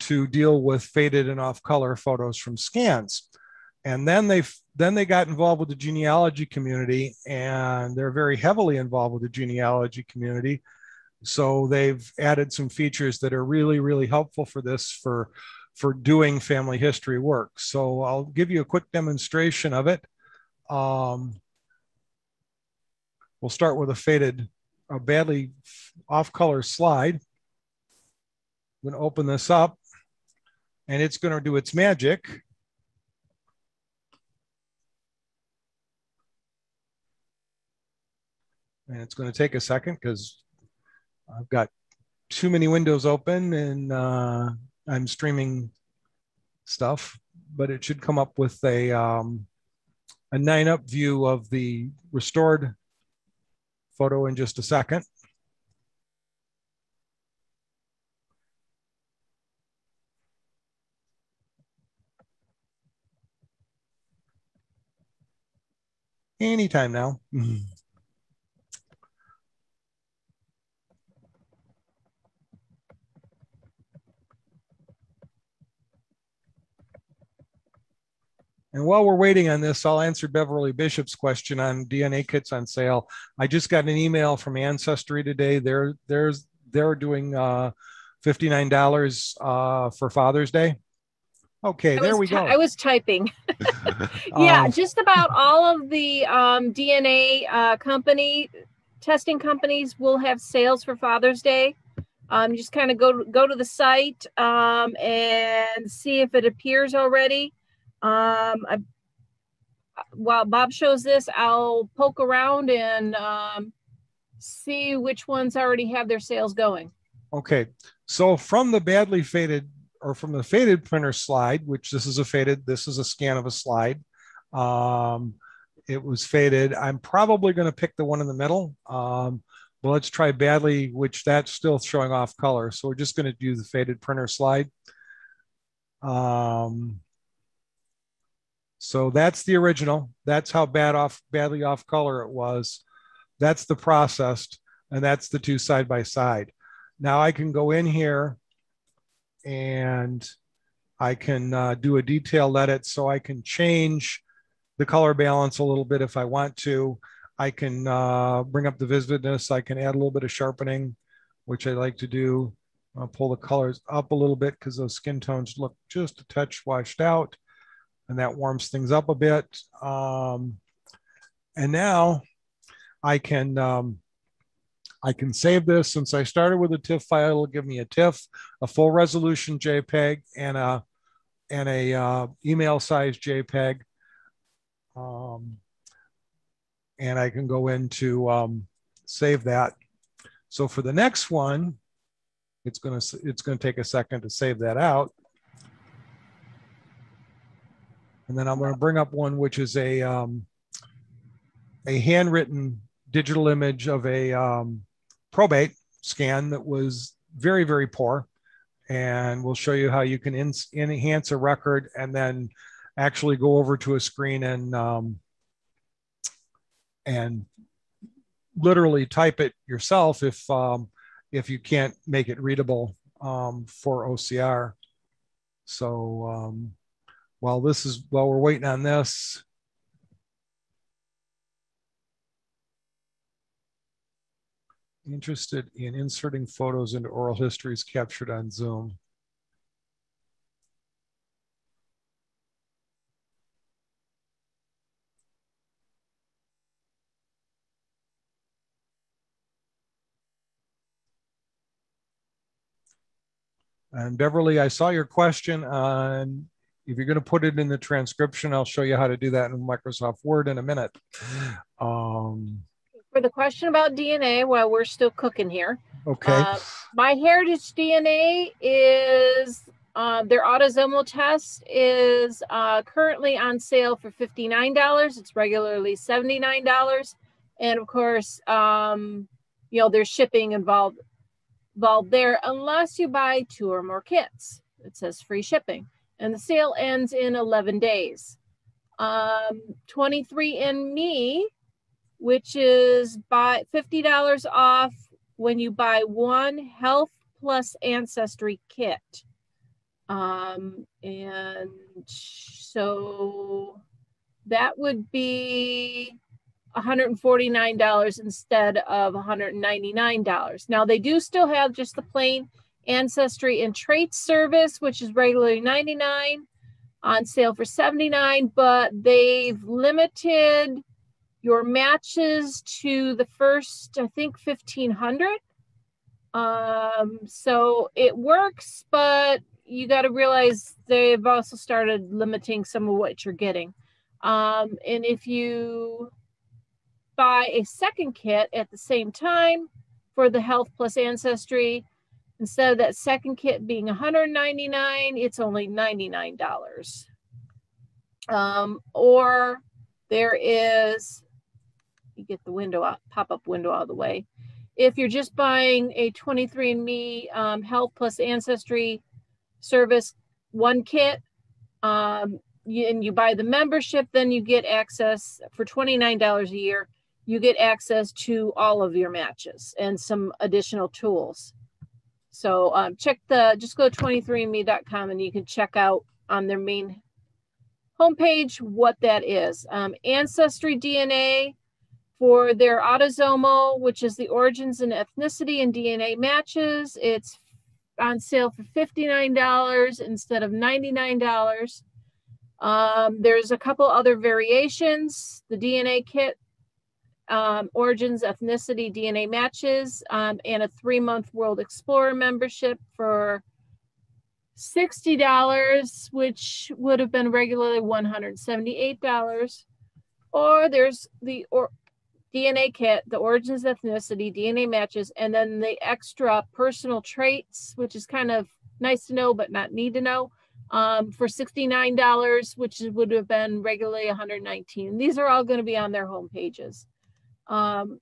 to deal with faded and off color photos from scans. And then they then they got involved with the genealogy community and they're very heavily involved with the genealogy community. So they've added some features that are really really helpful for this for for doing family history work. So i'll give you a quick demonstration of it. Um, we'll start with a faded a badly off color slide. I'm going to open this up and it's going to do its magic. And it's going to take a second because I've got too many windows open and uh, I'm streaming stuff, but it should come up with a, um, a nine up view of the restored photo in just a second. Anytime now. Mm-hmm. And while we're waiting on this, I'll answer Beverly Bishop's question on DNA kits on sale. I just got an email from Ancestry today. They're they're they're doing uh, fifty nine dollars uh, for Father's Day. Okay, there we go. I was typing. <laughs> yeah, um, just about all of the um, DNA uh, company testing companies will have sales for Father's Day. Um, just kind of go go to the site um, and see if it appears already. Um, I, while Bob shows this, I'll poke around and um, see which ones already have their sales going. Okay, so from the badly faded or from the faded printer slide, which this is a faded, this is a scan of a slide. Um, it was faded. I'm probably going to pick the one in the middle. Um, but let's try badly, which that's still showing off color. So we're just going to do the faded printer slide. Um, so that's the original. That's how bad off, badly off color it was. That's the processed, and that's the two side by side. Now I can go in here and I can uh, do a detailed edit so I can change the color balance a little bit if I want to. I can uh, bring up the vividness. I can add a little bit of sharpening, which I like to do. I'll pull the colors up a little bit because those skin tones look just a touch washed out and that warms things up a bit. Um, and now I can um, I can save this since I started with a TIFF file. It'll give me a TIFF, a full resolution JPEG, and a and a uh, email size JPEG. Um, and I can go into um, save that. So for the next one, it's to it's to take a second to save that out. And then I'm going to bring up one which is a um, a handwritten digital image of a um, probate scan that was very very poor, and we'll show you how you can in, enhance a record and then actually go over to a screen and um, and literally type it yourself if um, if you can't make it readable um, for OCR. So um, while this is while we're waiting on this, interested in inserting photos into oral histories captured on Zoom. And Beverly, I saw your question on if you're going to put it in the transcription, I'll show you how to do that in Microsoft Word in a minute. Um, For the question about DNA, while we're still cooking here, okay. uh, my heritage DNA is uh, their autosomal test is uh, currently on sale for $59. It's regularly $79. And of course, um, you know, there's shipping involved involved there unless you buy two or more kits. It says free shipping. And the sale ends in 11 days. Um, 23andMe, which is by $50 off when you buy one Health Plus Ancestry kit. Um, and so that would be $149 instead of $199. Now they do still have just the plain ancestry and traits service, which is regularly 99 on sale for 79, but they've limited your matches to the first, I think 1500. Um, so it works, but you got to realize they've also started limiting some of what you're getting. Um, and if you buy a second kit at the same time for the Health Plus Ancestry. Instead of that second kit being 199 it's only $99. Um, or there is, you get the window out, pop-up window out of the way. If you're just buying a 23andMe um, Health Plus Ancestry service one kit, um, you, and you buy the membership, then you get access for $29 a year you get access to all of your matches and some additional tools. So um, check the, just go to 23andme.com and you can check out on their main homepage what that is. Um, Ancestry DNA for their autosomal, which is the origins and ethnicity and DNA matches. It's on sale for $59 instead of $99. Um, there's a couple other variations. The DNA kit um, origins, ethnicity, DNA matches, um, and a three month World Explorer membership for $60, which would have been regularly $178. Or there's the or DNA kit, the origins, ethnicity, DNA matches, and then the extra personal traits, which is kind of nice to know, but not need to know. Um, for $69, which would have been regularly 119. These are all going to be on their home pages. Um,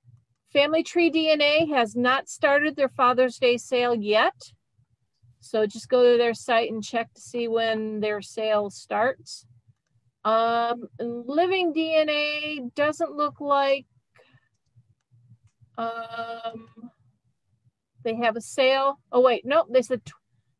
Family Tree DNA has not started their Father's Day sale yet. So just go to their site and check to see when their sale starts. Um, Living DNA doesn't look like um, they have a sale. Oh, wait, nope. They said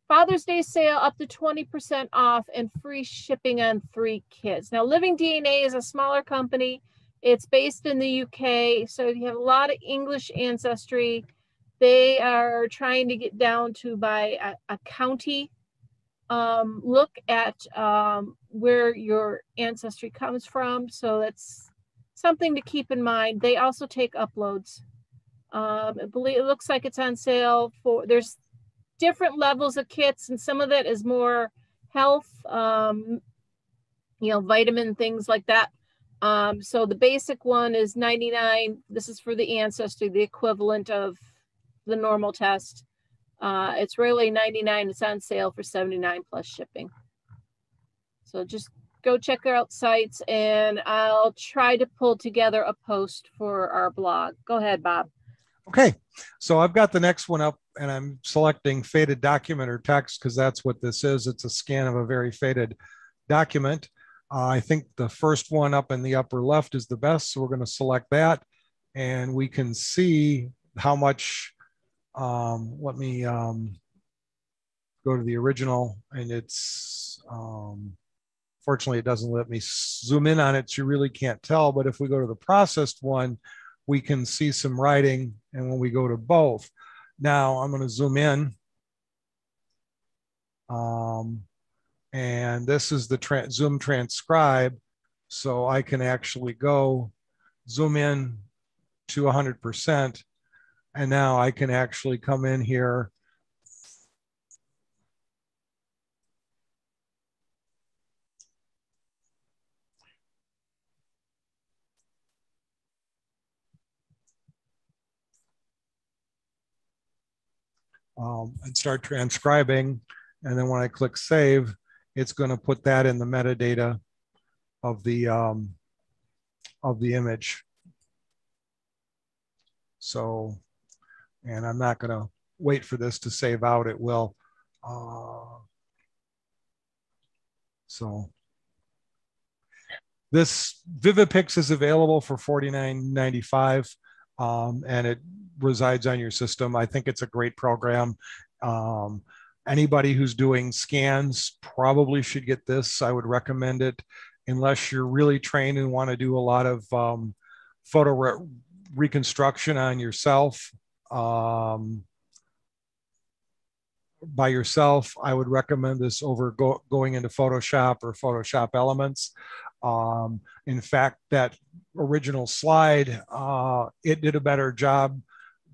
Father's Day sale up to 20% off and free shipping on three kids. Now, Living DNA is a smaller company. It's based in the UK, so you have a lot of English ancestry. They are trying to get down to by a, a county um, look at um, where your ancestry comes from. So that's something to keep in mind. They also take uploads. Um, I believe it looks like it's on sale for there's different levels of kits, and some of it is more health, um, you know, vitamin things like that. Um, so the basic one is 99. This is for the ancestry, the equivalent of the normal test. Uh, it's really 99. It's on sale for 79 plus shipping. So just go check out sites and I'll try to pull together a post for our blog. Go ahead, Bob. Okay, so I've got the next one up and I'm selecting faded document or text because that's what this is. It's a scan of a very faded document. Uh, I think the first one up in the upper left is the best. So we're going to select that and we can see how much, um, let me um, go to the original and it's, um, fortunately it doesn't let me zoom in on it. So you really can't tell. But if we go to the processed one, we can see some writing. And when we go to both, now I'm going to zoom in. Um, and this is the tra Zoom transcribe. So I can actually go zoom in to 100%. And now I can actually come in here um, and start transcribing. And then when I click save, it's going to put that in the metadata of the um, of the image. So, and I'm not going to wait for this to save out. It will. Uh, so this Vivid-Pix is available for $49.95 um, and it resides on your system. I think it's a great program. Um, anybody who's doing scans probably should get this. I would recommend it unless you're really trained and want to do a lot of um, photo re reconstruction on yourself. Um, by yourself, I would recommend this over go, going into Photoshop or Photoshop Elements. Um, in fact, that original slide, uh, it did a better job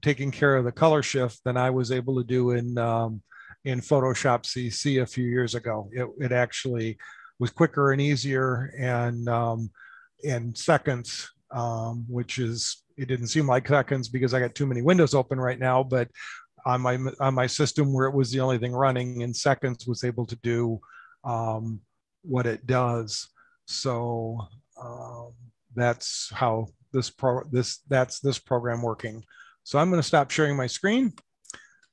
taking care of the color shift than I was able to do in um, in Photoshop CC a few years ago. It, it actually was quicker and easier and um, in seconds, um, which is it didn't seem like seconds because I got too many windows open right now, but on my on my system where it was the only thing running in seconds was able to do um, what it does. So um, that's how this pro this that's this program working. So I'm going to stop sharing my screen.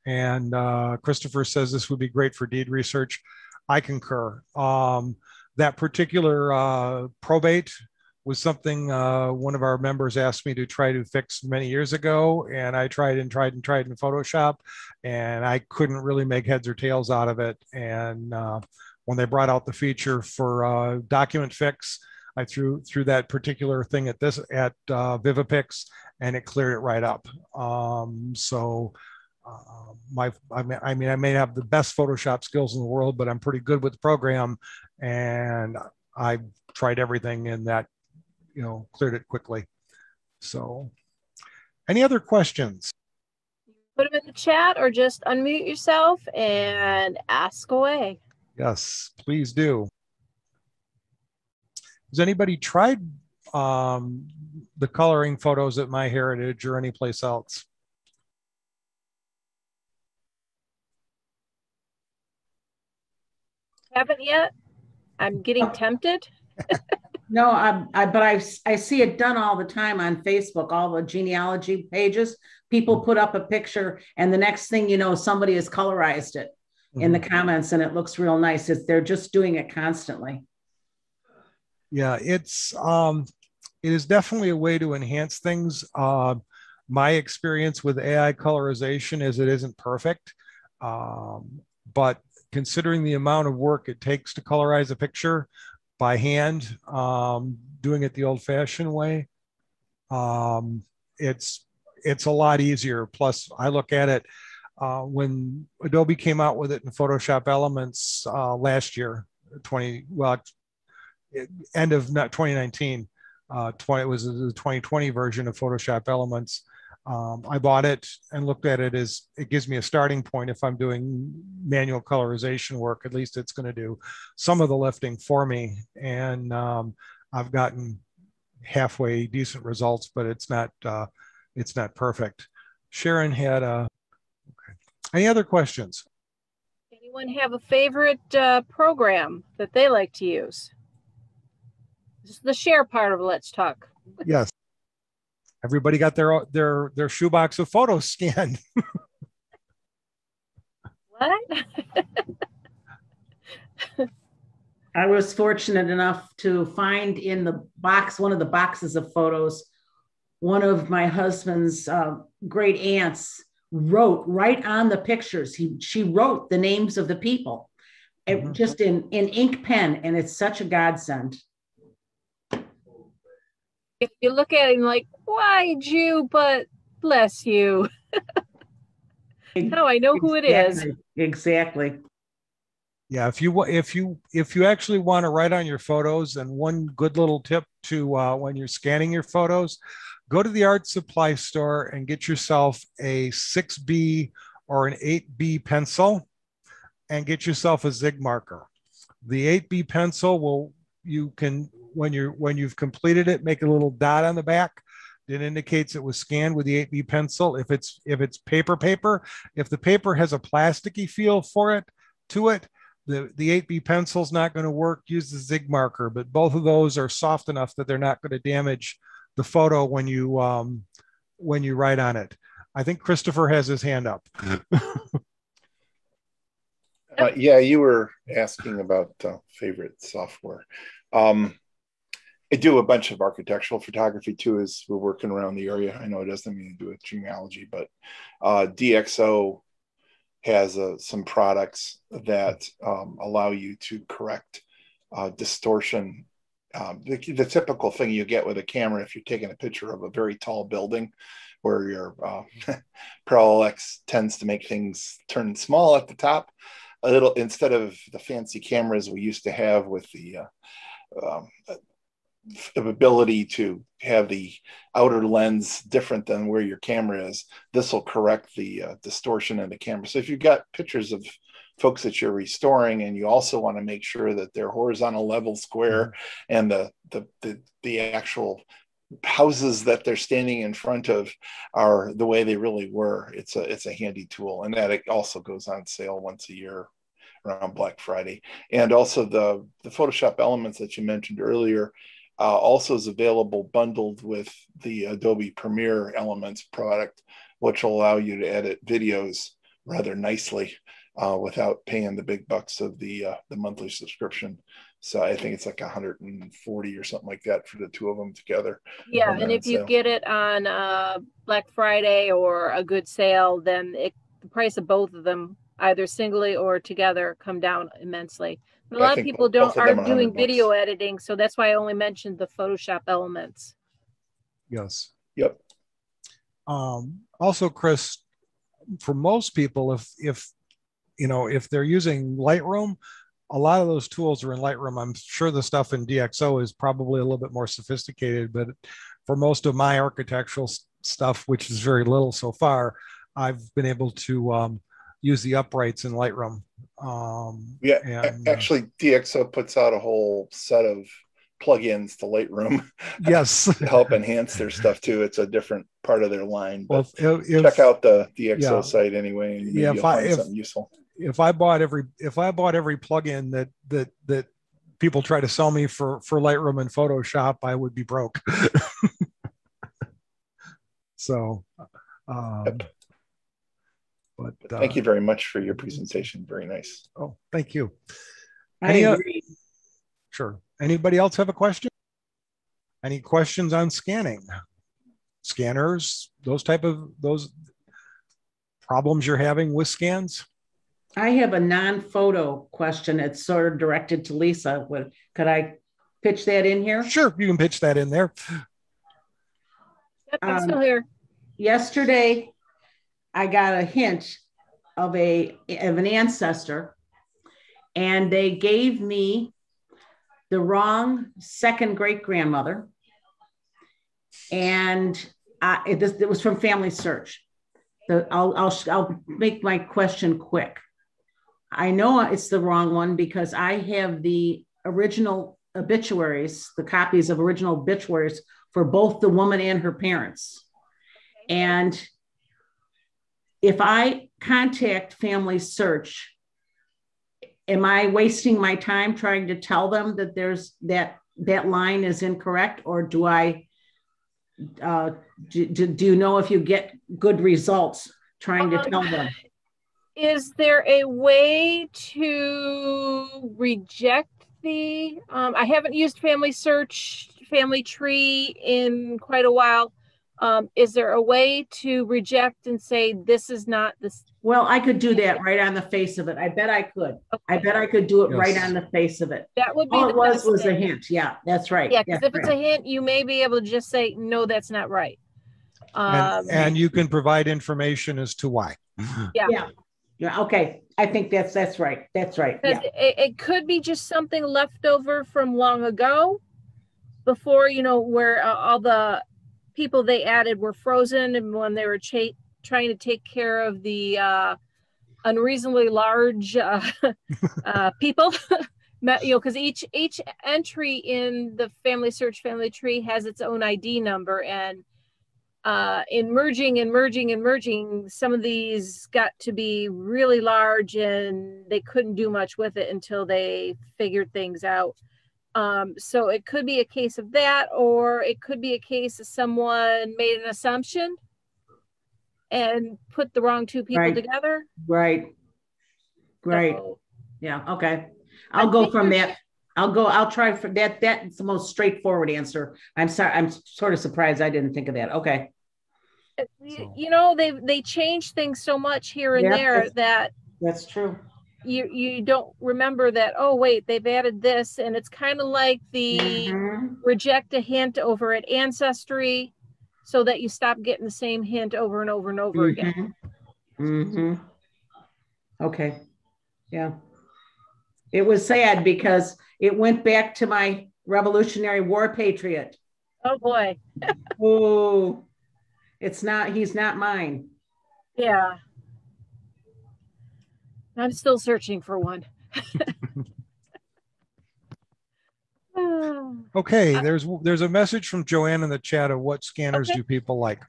And uh, Christopher says this would be great for deed research. I concur. Um, that particular uh, probate was something uh, one of our members asked me to try to fix many years ago. And I tried and tried and tried in Photoshop, and I couldn't really make heads or tails out of it. And uh, when they brought out the feature for uh, document fix, I threw threw that particular thing at this at uh, Vivid-Pix, and it cleared it right up. Um, so uh, my I mean, I mean I may have the best Photoshop skills in the world, but I'm pretty good with the program, and I tried everything, and that you know cleared it quickly. So, any other questions? Put them in the chat, or just unmute yourself and ask away. Yes, please do. Has anybody tried um, the coloring photos at MyHeritage or anyplace else? Haven't yet. I'm getting tempted. <laughs> no, I, I, but I, I see it done all the time on Facebook, all the genealogy pages. People put up a picture, and the next thing you know, somebody has colorized it mm-hmm. in the mm-hmm. comments, and it looks real nice. It's, they're just doing it constantly yeah it's um it is definitely a way to enhance things uh, my experience with ai colorization is it isn't perfect um, but considering the amount of work it takes to colorize a picture by hand um, doing it the old fashioned way um, it's it's a lot easier plus i look at it uh, when adobe came out with it in photoshop elements uh, last year 20 well end of not 2019, uh, 20, it was the 2020 version of Photoshop Elements. Um, I bought it and looked at it as it gives me a starting point. If I'm doing manual colorization work, at least it's going to do some of the lifting for me. And um, I've gotten halfway decent results, but it's not uh, it's not perfect. Sharon had a. Okay. Any other questions? Anyone have a favorite uh, program that they like to use? This is the share part of Let's Talk. Yes everybody got their their their shoebox of photos scanned. <laughs> what? I was fortunate enough to find in the box, one of the boxes of photos, one of my husband's uh, great aunts wrote right on the pictures. He she wrote the names of the people, mm-hmm. just in in ink pen, and it's such a godsend if you look at him like, why'd you? But bless you. <laughs> no, I know who it is. Exactly. Yeah, if you if you if you actually want to write on your photos, and one good little tip to uh, when you're scanning your photos, go to the art supply store and get yourself a 6B or an 8B pencil, and get yourself a zig marker. The 8B pencil will you can when you're when you've completed it, make a little dot on the back that indicates it was scanned with the 8B pencil. If it's if it's paper paper, if the paper has a plasticky feel for it to it, the, the 8B pencil is not going to work. Use the zig marker, but both of those are soft enough that they're not going to damage the photo when you um, when you write on it. I think Christopher has his hand up. <laughs> uh, yeah, you were asking about uh, favorite software. Um, I do a bunch of architectural photography too as we're working around the area. I know it doesn't mean to do with genealogy, but uh, DxO has uh, some products that um, allow you to correct uh, distortion. Um, the, the, typical thing you get with a camera if you're taking a picture of a very tall building where your <laughs> uh, parallax tends to make things turn small at the top a little instead of the fancy cameras we used to have with the uh, um, ability to have the outer lens different than where your camera is, this will correct the uh, distortion in the camera. So if you've got pictures of folks that you're restoring and you also want to make sure that they're horizontal level square mm-hmm. and the, the, the, the actual houses that they're standing in front of are the way they really were it's a it's a handy tool and that it also goes on sale once a year around black friday and also the the photoshop elements that you mentioned earlier uh, also is available bundled with the Adobe Premiere Elements product, which will allow you to edit videos rather nicely uh, without paying the big bucks of the uh, the monthly subscription. So I think it's like 140 or something like that for the two of them together. Yeah, and if you get it on uh, Black Friday or a good sale, then it, the price of both of them, either singly or together, come down immensely a lot of people don't aren't doing video bucks. editing, so that's why I only mentioned the Photoshop elements. Yes. Yep. Um, also, Chris, for most people, if if you know if they're using Lightroom, a lot of those tools are in Lightroom. I'm sure the stuff in DxO is probably a little bit more sophisticated, but for most of my architectural stuff, which is very little so far, I've been able to um, use the uprights in Lightroom. Um, yeah, and, uh, actually, DxO puts out a whole set of plugins to Lightroom. <laughs> Yes, <laughs> to help enhance their stuff too. It's a different part of their line. But well, if, check out the DxO yeah, site anyway, and yeah, if I, if, something useful. If I bought every if I bought every plugin that that that people try to sell me for for Lightroom and Photoshop, I would be broke. <laughs> so. Um, yep. But, uh, thank you very much for your presentation. Very nice. Oh, thank you. I Any, agree. Uh, sure. Anybody else have a question? Any questions on scanning? Scanners, those type of those problems you're having with scans? I have a non-photo question. It's sort of directed to Lisa. Would could I pitch that in here? Sure, you can pitch that in there. Yep, I'm um, still here. Yesterday, I got a hint of a of an ancestor, and they gave me the wrong second great grandmother, and I, it, it was from Family Search. The, I'll, I'll, I'll make my question quick. I know it's the wrong one because I have the original obituaries, the copies of original obituaries for both the woman and her parents. And if I contact Family Search, am I wasting my time trying to tell them that there's that that line is incorrect, or do I? Uh, do, do you know if you get good results trying to tell them? Is there a way to reject the? Um, I haven't used Family Search, Family Tree in quite a while. Um, is there a way to reject and say this is not this? Well, I could do that right on the face of it. I bet I could. Okay. I bet I could do it yes. right on the face of it. That would be all it was was thing. a hint. Yeah, that's right. Yeah, because if it's a hint, you may be able to just say no, that's not right. Um, and, and you can provide information as to why. <laughs> Yeah. Yeah. Yeah. Okay. I think that's that's right. That's right. Yeah. It, it could be just something left over from long ago, before you know where uh, all the people they added were frozen and when they were cha- trying to take care of the uh, unreasonably large uh, <laughs> uh, people. <laughs> You know because each each entry in the family search family tree has its own id number and uh, in merging and merging and merging some of these got to be really large and they couldn't do much with it until they figured things out um, so it could be a case of that, or it could be a case of someone made an assumption and put the wrong two people right. together. Right. Right. So, yeah. Okay. I'll I go from that. I'll go. I'll try for that. That's the most straightforward answer. I'm sorry. I'm sort of surprised I didn't think of that. Okay. You, you know they they change things so much here and yeah, there that's, that that's true you you don't remember that oh wait they've added this and it's kind of like the mm-hmm. reject a hint over at ancestry so that you stop getting the same hint over and over and over mm-hmm. again. Mm-hmm. okay. Yeah. It was sad because it went back to my revolutionary war patriot. Oh boy. <laughs> Oh it's not he's not mine. Yeah I'm still searching for one. <laughs> okay, uh, there's there's a message from Joanne in the chat of what scanners okay. do people like,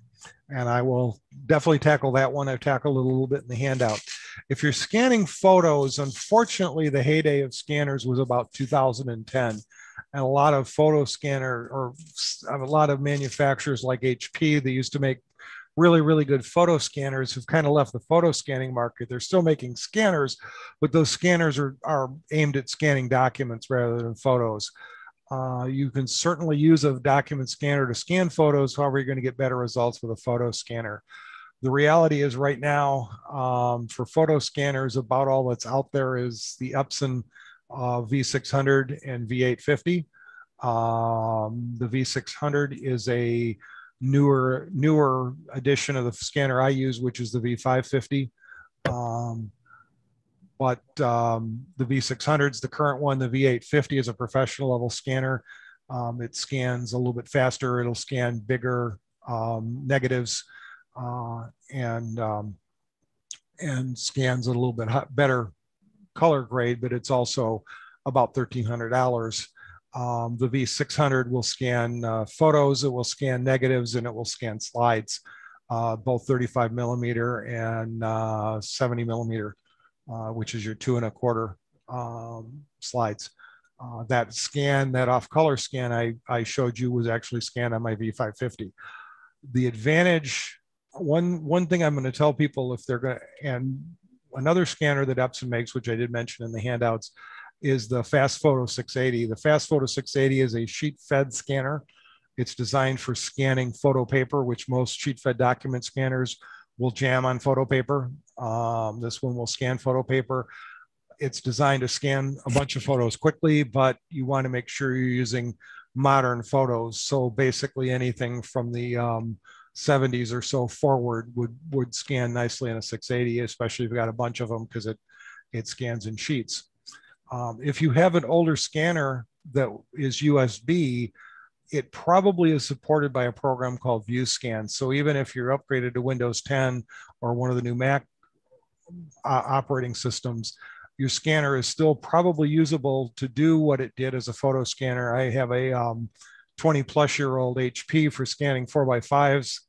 and I will definitely tackle that one. I've tackled a little bit in the handout. If you're scanning photos, unfortunately, the heyday of scanners was about 2010, and a lot of photo scanner or a lot of manufacturers like HP they used to make really, really good photo scanners who've kind of left the photo scanning market. They're still making scanners, but those scanners are, are aimed at scanning documents rather than photos. Uh, you can certainly use a document scanner to scan photos. However, you're going to get better results with a photo scanner. The reality is right now um, for photo scanners, about all that's out there is the Epson uh, V600 and V850. Um, the V600 is a newer newer edition of the scanner I use, which is the V550. Um, but um, the V600 is the current one. The V850 is a professional level scanner. Um, it scans a little bit faster. It'll scan bigger um, negatives uh, and um, and scans a little bit better color grade, but it's also about $1,300. Um, the V600 will scan uh, photos, it will scan negatives, and it will scan slides, uh, both 35 millimeter and uh, 70 millimeter, uh, which is your two and a quarter um, slides. Uh, that scan, that off color scan I, I showed you was actually scanned on my V550. The advantage, one, one thing I'm going to tell people if they're going to, and another scanner that Epson makes, which I did mention in the handouts, is the FastFoto 680. The FastFoto 680 is a sheet fed scanner. It's designed for scanning photo paper, which most sheet fed document scanners will jam on photo paper. Um, this one will scan photo paper. It's designed to scan a bunch of photos quickly, but you want to make sure you're using modern photos. So basically anything from the um, 70s or so forward would, would scan nicely in a 680, especially if you've got a bunch of them because it, it scans in sheets. Um, if you have an older scanner that is USB, it probably is supported by a program called VueScan. So even if you're upgraded to Windows 10 or one of the new Mac uh, operating systems, your scanner is still probably usable to do what it did as a photo scanner. I have a um, 20 plus year old HP for scanning 4x5s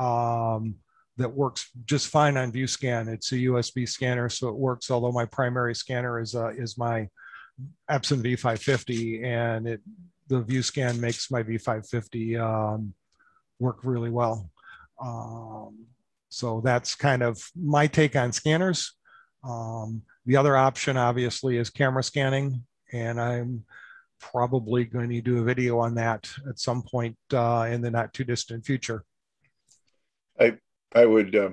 um, that works just fine on VueScan. It's a USB scanner, so it works, although my primary scanner is, uh, is my Epson V550 and it the VueScan makes my V550 um, work really well. Um, so that's kind of my take on scanners. Um, the other option, obviously, is camera scanning, and I'm probably going to do a video on that at some point uh, in the not too distant future. I I would uh,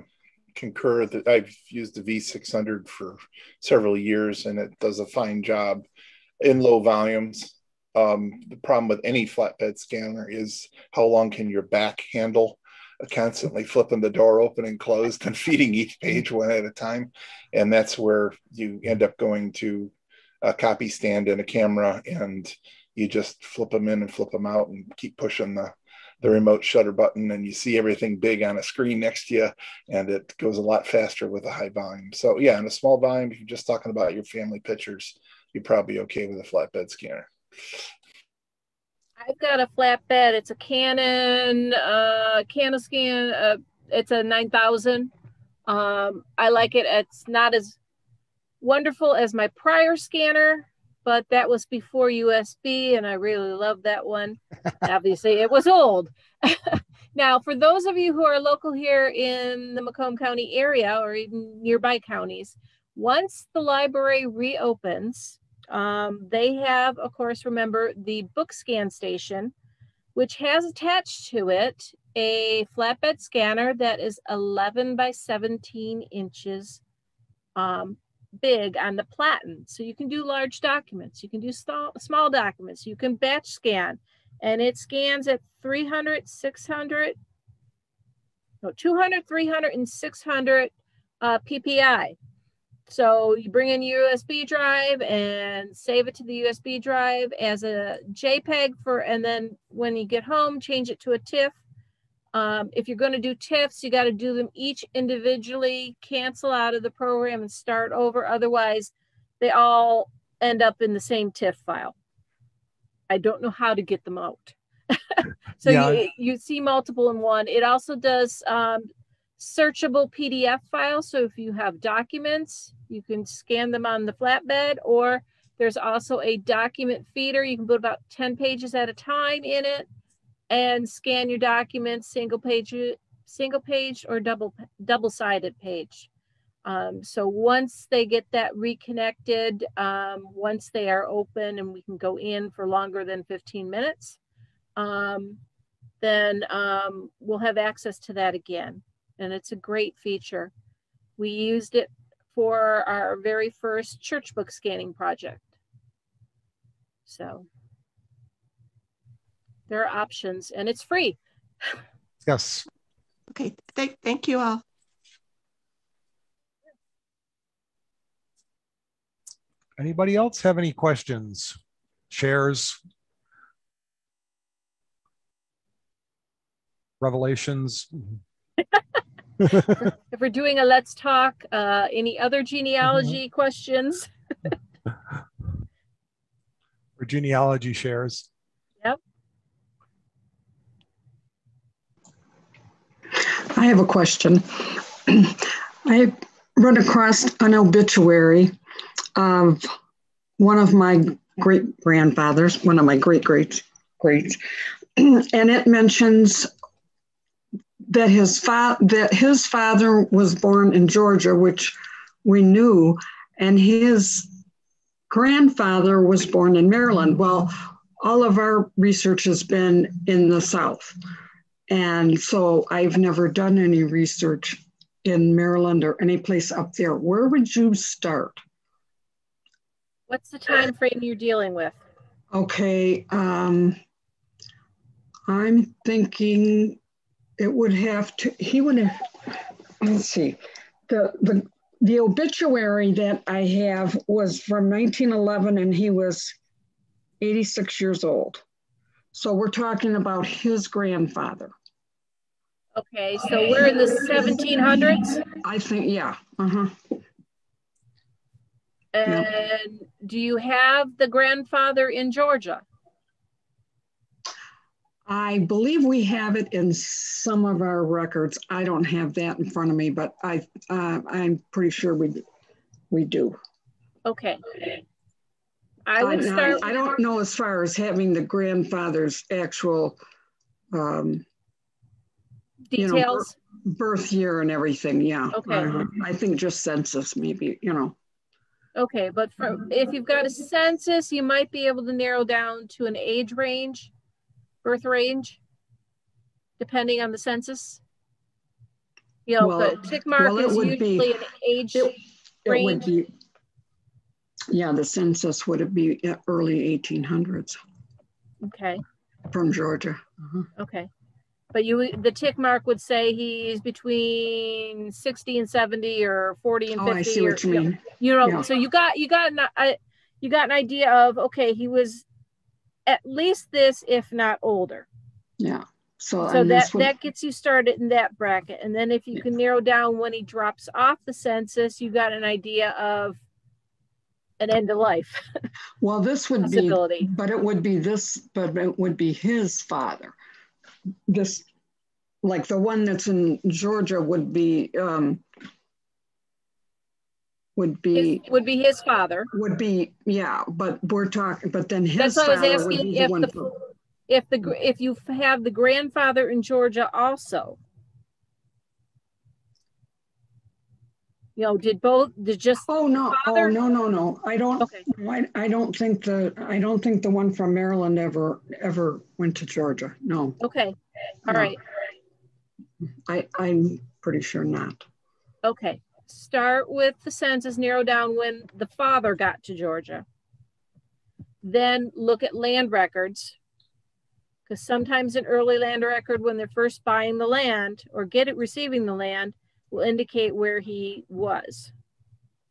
concur that I've used the V600 for several years, and it does a fine job in low volumes. Um, the problem with any flatbed scanner is how long can your back handle constantly flipping the door open and closed and <laughs> feeding each page one at a time. And that's where you end up going to a copy stand and a camera and you just flip them in and flip them out and keep pushing the, the remote shutter button and you see everything big on a screen next to you and it goes a lot faster with a high volume. So yeah, in a small volume, if you're just talking about your family pictures, you're probably okay with a flatbed scanner. I've got a flatbed. It's a Canon, uh, Canoscan. Uh, it's a 9000. Um, I like it. It's not as wonderful as my prior scanner, but that was before USB, and I really love that one. <laughs> Obviously, it was old. <laughs> now, for those of you who are local here in the Macomb County area or even nearby counties, once the library reopens, um, they have, of course, remember the book scan station, which has attached to it a flatbed scanner that is 11 by 17 inches um, big on the platen. So you can do large documents, you can do small, small documents, you can batch scan, and it scans at 300, 600, no, 200, 300, and 600 uh, PPI. So you bring in your USB drive and save it to the USB drive as a JPEG for, and then when you get home, change it to a TIFF. Um, if you're going to do TIFFs, you got to do them each individually, cancel out of the program and start over. Otherwise, they all end up in the same TIFF file. I don't know how to get them out. <laughs> so yeah. you, you see multiple in one. It also does um, searchable PDF files. So if you have documents, you can scan them on the flatbed, or there's also a document feeder. You can put about 10 pages at a time in it and scan your documents, single page, single page or double double-sided page. Um, so once they get that reconnected, um, once they are open and we can go in for longer than 15 minutes, um, then um, we'll have access to that again and it's a great feature. We used it for our very first church book scanning project. So there are options and it's free. Yes. Okay, Th thank you all. Anybody else have any questions? Shares? Revelations? <laughs> if we're doing a let's talk, uh, any other genealogy mm -hmm. questions? <laughs> or genealogy shares. Yep. I have a question. <clears throat> I run across an obituary of one of my great grandfathers, one of my great great greats, and it mentions that his fa- that his father was born in Georgia, which we knew, and his grandfather was born in Maryland. Well, all of our research has been in the South. And so I've never done any research in Maryland or any place up there. Where would you start? What's the time frame you're dealing with? Okay, um, I'm thinking it would have to, he would have, let's see, the, the, the obituary that I have was from 1911 and he was 86 years old. So we're talking about his grandfather. Okay, so we're in the 1700s? I think, yeah. Uh-huh. And do you have the grandfather in Georgia? I believe we have it in some of our records. I don't have that in front of me, but I, uh, I'm pretty sure we, we do. Okay. I would I- start. I don't know as far as having the grandfather's actual um, you know, details. birth year and everything, yeah. Okay. Uh, I think just census maybe, you know. Okay, but if you've got a census, you might be able to narrow down to an age range, birth range, depending on the census. You know, Well- the tick mark well, it is would be- usually an age. It it would be, yeah, the census would be uh, early 1800s Okay, from Georgia. Uh-huh. okay. But you, the tick mark would say he's between 60 and 70 or 40 and 50 Oh, 50. I see or, what you mean. You know, Yeah. so you got, you got, an, uh, you got an idea of, okay, he was at least this, if not older. Yeah. So, So that would, that gets you started in that bracket, and then if you can narrow down when he drops off the census, you got an idea of an end of life <laughs> well, this would be, but it would be this, but it would be his father. This, like the one that's in Georgia would be, um, would His, be, would be his father. would be, yeah, but we're talking, but then his That's why I was asking be if the if the if you have the grandfather in Georgia also. You know, did both did just Oh, no, oh, no, no, no, I don't, okay I, I don't think the, I don't think the one from Maryland ever, ever went to Georgia, no. okay all No. right I, I'm pretty sure not. Okay, start with the census, narrow down when the father got to Georgia. Then look at land records. Because sometimes an early land record, when they're first buying the land or get it receiving the land, will indicate where he was.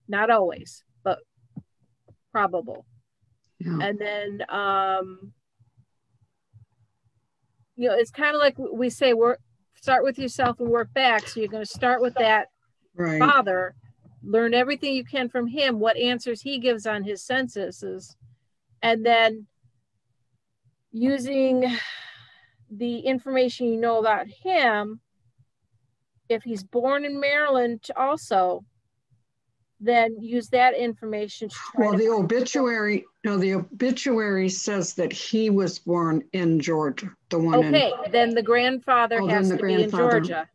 Not always, but probable. Yeah, And then, um, you know, it's kind of like we say, work, start with yourself and work back. So you're going to start with that right, father, learn everything you can from him, what answers he gives on his censuses, and then using the information you know about him, if he's born in Maryland also, then use that information to try well, the obituary, no, the obituary says that he was born in Georgia, the one in, Okay, then the grandfather Oh, has the to be in Georgia.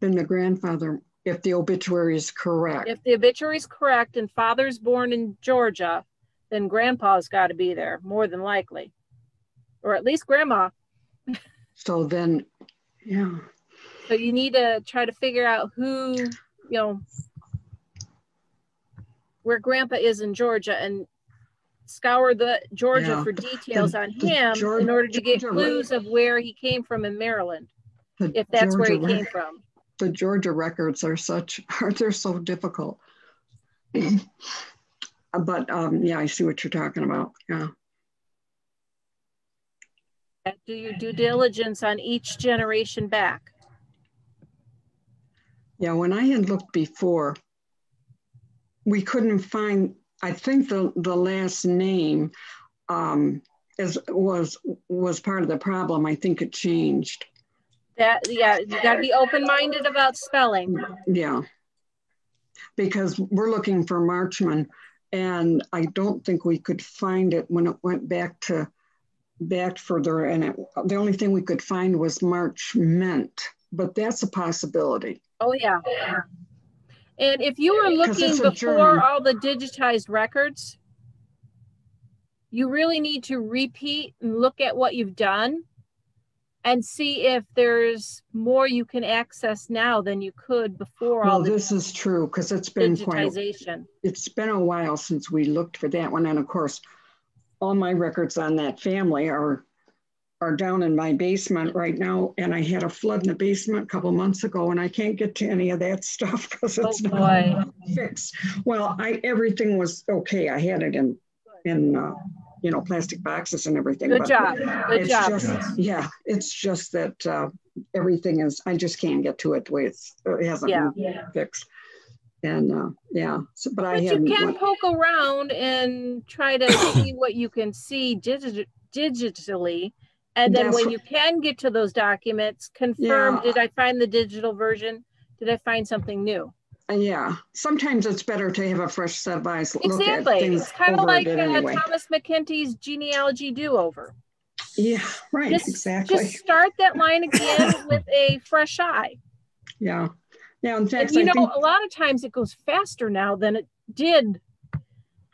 then the grandfather, if the obituary is correct. If the obituary is correct and father's born in Georgia, then grandpa's got to be there more than likely, or at least grandma. So then, yeah, So you need to try to figure out who, you know, where grandpa is in Georgia and scour the Georgia Yeah. for details on the him in order to get Georgia- clues of where he came from in Maryland, the if that's where he Georgia came from. The Georgia records are such, <laughs> are they're so difficult. <clears throat> But, um, yeah, I see what you're talking about, yeah. Do your due diligence on each generation back. Yeah, when I had looked before, we couldn't find, I think the, the last name um, is, was, was part of the problem. I think it changed. That, yeah, you got to be open-minded about spelling. Yeah. Because we're looking for Marchman and I don't think we could find it when it went back to, back further. And it, the only thing we could find was March meant, but that's a possibility. Oh, yeah. And if you were looking before German. all the digitized records, you really need to repeat and look at what you've done and see if there's more you can access now than you could before all Well, the this is true because it's been quite, digitization. it's been a while since we looked for that one. And of course, all my records on that family are are down in my basement right now. And I had a flood in the basement a couple months ago, and I can't get to any of that <laughs> stuff because Oh, it's not fixed. Well, I everything was okay. I had it in in uh, you know, plastic boxes and everything. Good but job. Good it's job. just, yeah, it's just that uh, everything is, I just can't get to it the way it's, it hasn't Yeah. been fixed. And uh, yeah, so, but I But you can went- poke around and try to see what you can see digi- digitally. And then That's when you can get to those documents, confirm, Yeah. did I find the digital version? Did I find something new? Uh, Yeah, sometimes it's better to have a fresh set of eyes. look at Exactly. It's kind of over a like uh, anyway. Thomas MacEntee's genealogy do-over. Yeah, right, Just, exactly. just start that line again <laughs> with a fresh eye. Yeah, yeah. In And you I know, think, a lot of times it goes faster now than it did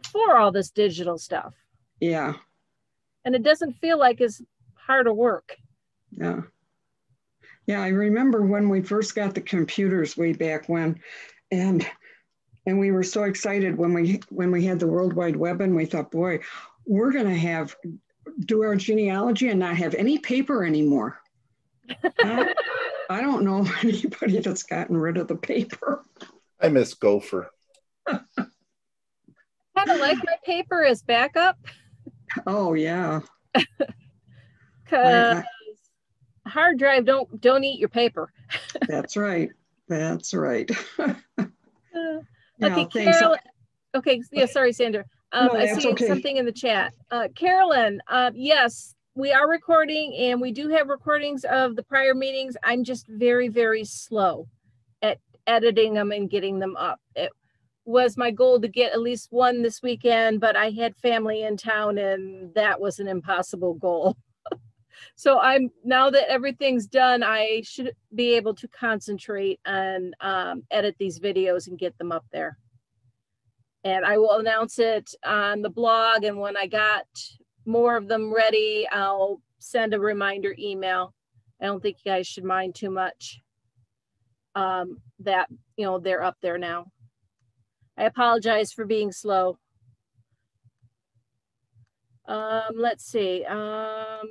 before all this digital stuff. yeah, And it doesn't feel like it's harder work. yeah. Yeah, I remember when we first got the computers way back when, and and we were so excited when we when we had the World Wide Web, and we thought, boy, we're gonna have do our genealogy and not have any paper anymore. I, <laughs> I don't know anybody that's gotten rid of the paper. I miss Gopher. <laughs> Kind of like my paper as backup Oh yeah, <laughs> because hard drive don't don't eat your paper. <laughs> that's right. That's right. Uh, okay. Carolyn. Okay, yeah, sorry, Sandra. Um, No, I see okay. something in the chat. Uh, Carolyn, uh, yes, we are recording and we do have recordings of the prior meetings. I'm just very, very slow at editing them and getting them up. It was my goal to get at least one this weekend, but I had family in town and that was an impossible goal. So I'm now that everything's done, I should be able to concentrate and um, edit these videos and get them up there. And I will announce it on the blog. And when I got more of them ready, I'll send a reminder email. I don't think you guys should mind too much um, that, you know, they're up there now. I apologize for being slow. Um, let's see. Um,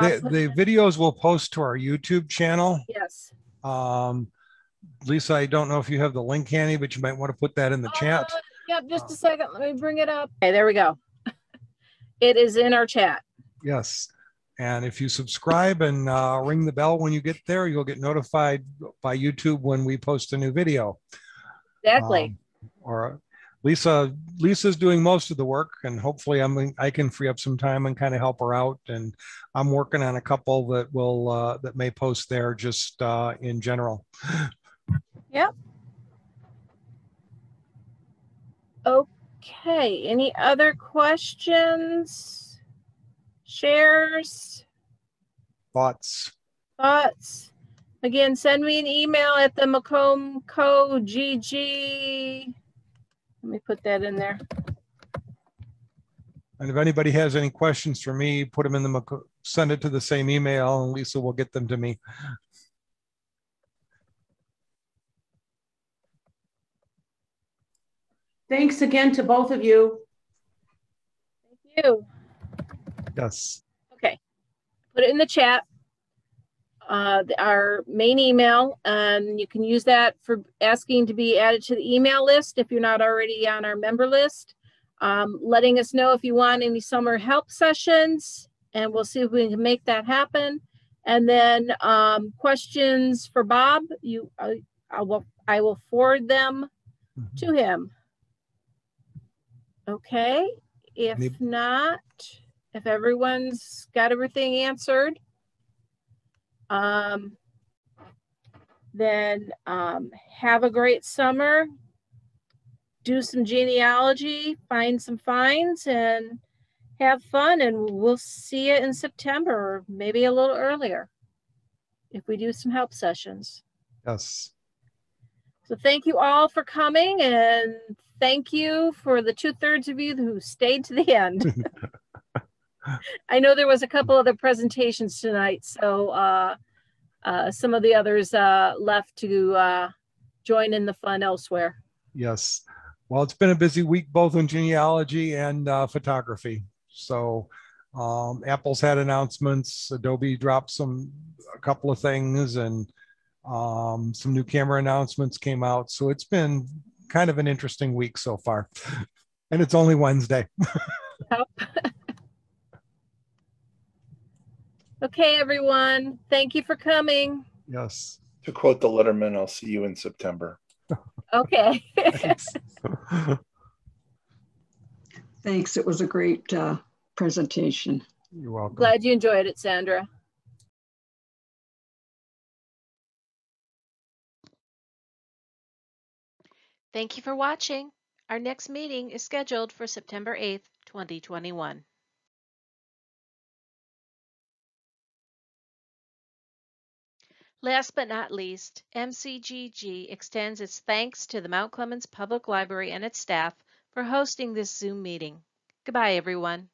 The, the videos will post to our YouTube channel. yes. Um, Lisa, I don't know if you have the link handy, but you might want to put that in the chat. Uh, Yep, just a second. Let me bring it up. Okay, there we go. <laughs> It is in our chat. Yes. And if you subscribe and uh, ring the bell when you get there, you'll get notified by YouTube when we post a new video. Exactly. Um, or Lisa, Lisa's doing most of the work, and hopefully, I'm I can free up some time and kind of help her out. And I'm working on a couple that will uh, that may post there just uh, in general. Yep. Okay, any other questions? Shares, Thoughts? thoughts? Again, send me an email at the Macomb Co GG. Let me put that in there. And if anybody has any questions for me, put them in the send it to the same email, and Lisa will get them to me. Thanks again to both of you. Thank you. Yes. Okay, put it in the chat. Uh, our main email, and you can use that for asking to be added to the email list if you're not already on our member list. Um, letting us know if you want any summer help sessions, and we'll see if we can make that happen. And then um, questions for Bob, you, I, I will, I will forward them Mhm. to him. Okay, if not, if everyone's got everything answered, um, then um, have a great summer. Do some genealogy, find some finds, and have fun. And we'll see you in September, or maybe a little earlier, if we do some help sessions. Yes. So thank you all for coming, and thank you for the two thirds of you who stayed to the end. <laughs> I know there was a couple other presentations tonight, so uh, uh, some of the others uh, left to uh, join in the fun elsewhere. Yes. Well, it's been a busy week, both in genealogy and uh, photography. So um, Apple's had announcements. Adobe dropped some, a couple of things and um, some new camera announcements came out. So it's been kind of an interesting week so far. <laughs> And it's only Wednesday. <laughs> Okay, everyone. Thank you for coming. Yes. To quote the Lettermen, I'll see you in September. Okay. Thanks. <laughs> Thanks. It was a great uh, presentation. You're welcome. Glad you enjoyed it, Sandra. Thank you for watching. Our next meeting is scheduled for September 8th, 2021. Last but not least, MCGG extends its thanks to the Mount Clemens Public Library and its staff for hosting this Zoom meeting. Goodbye, everyone.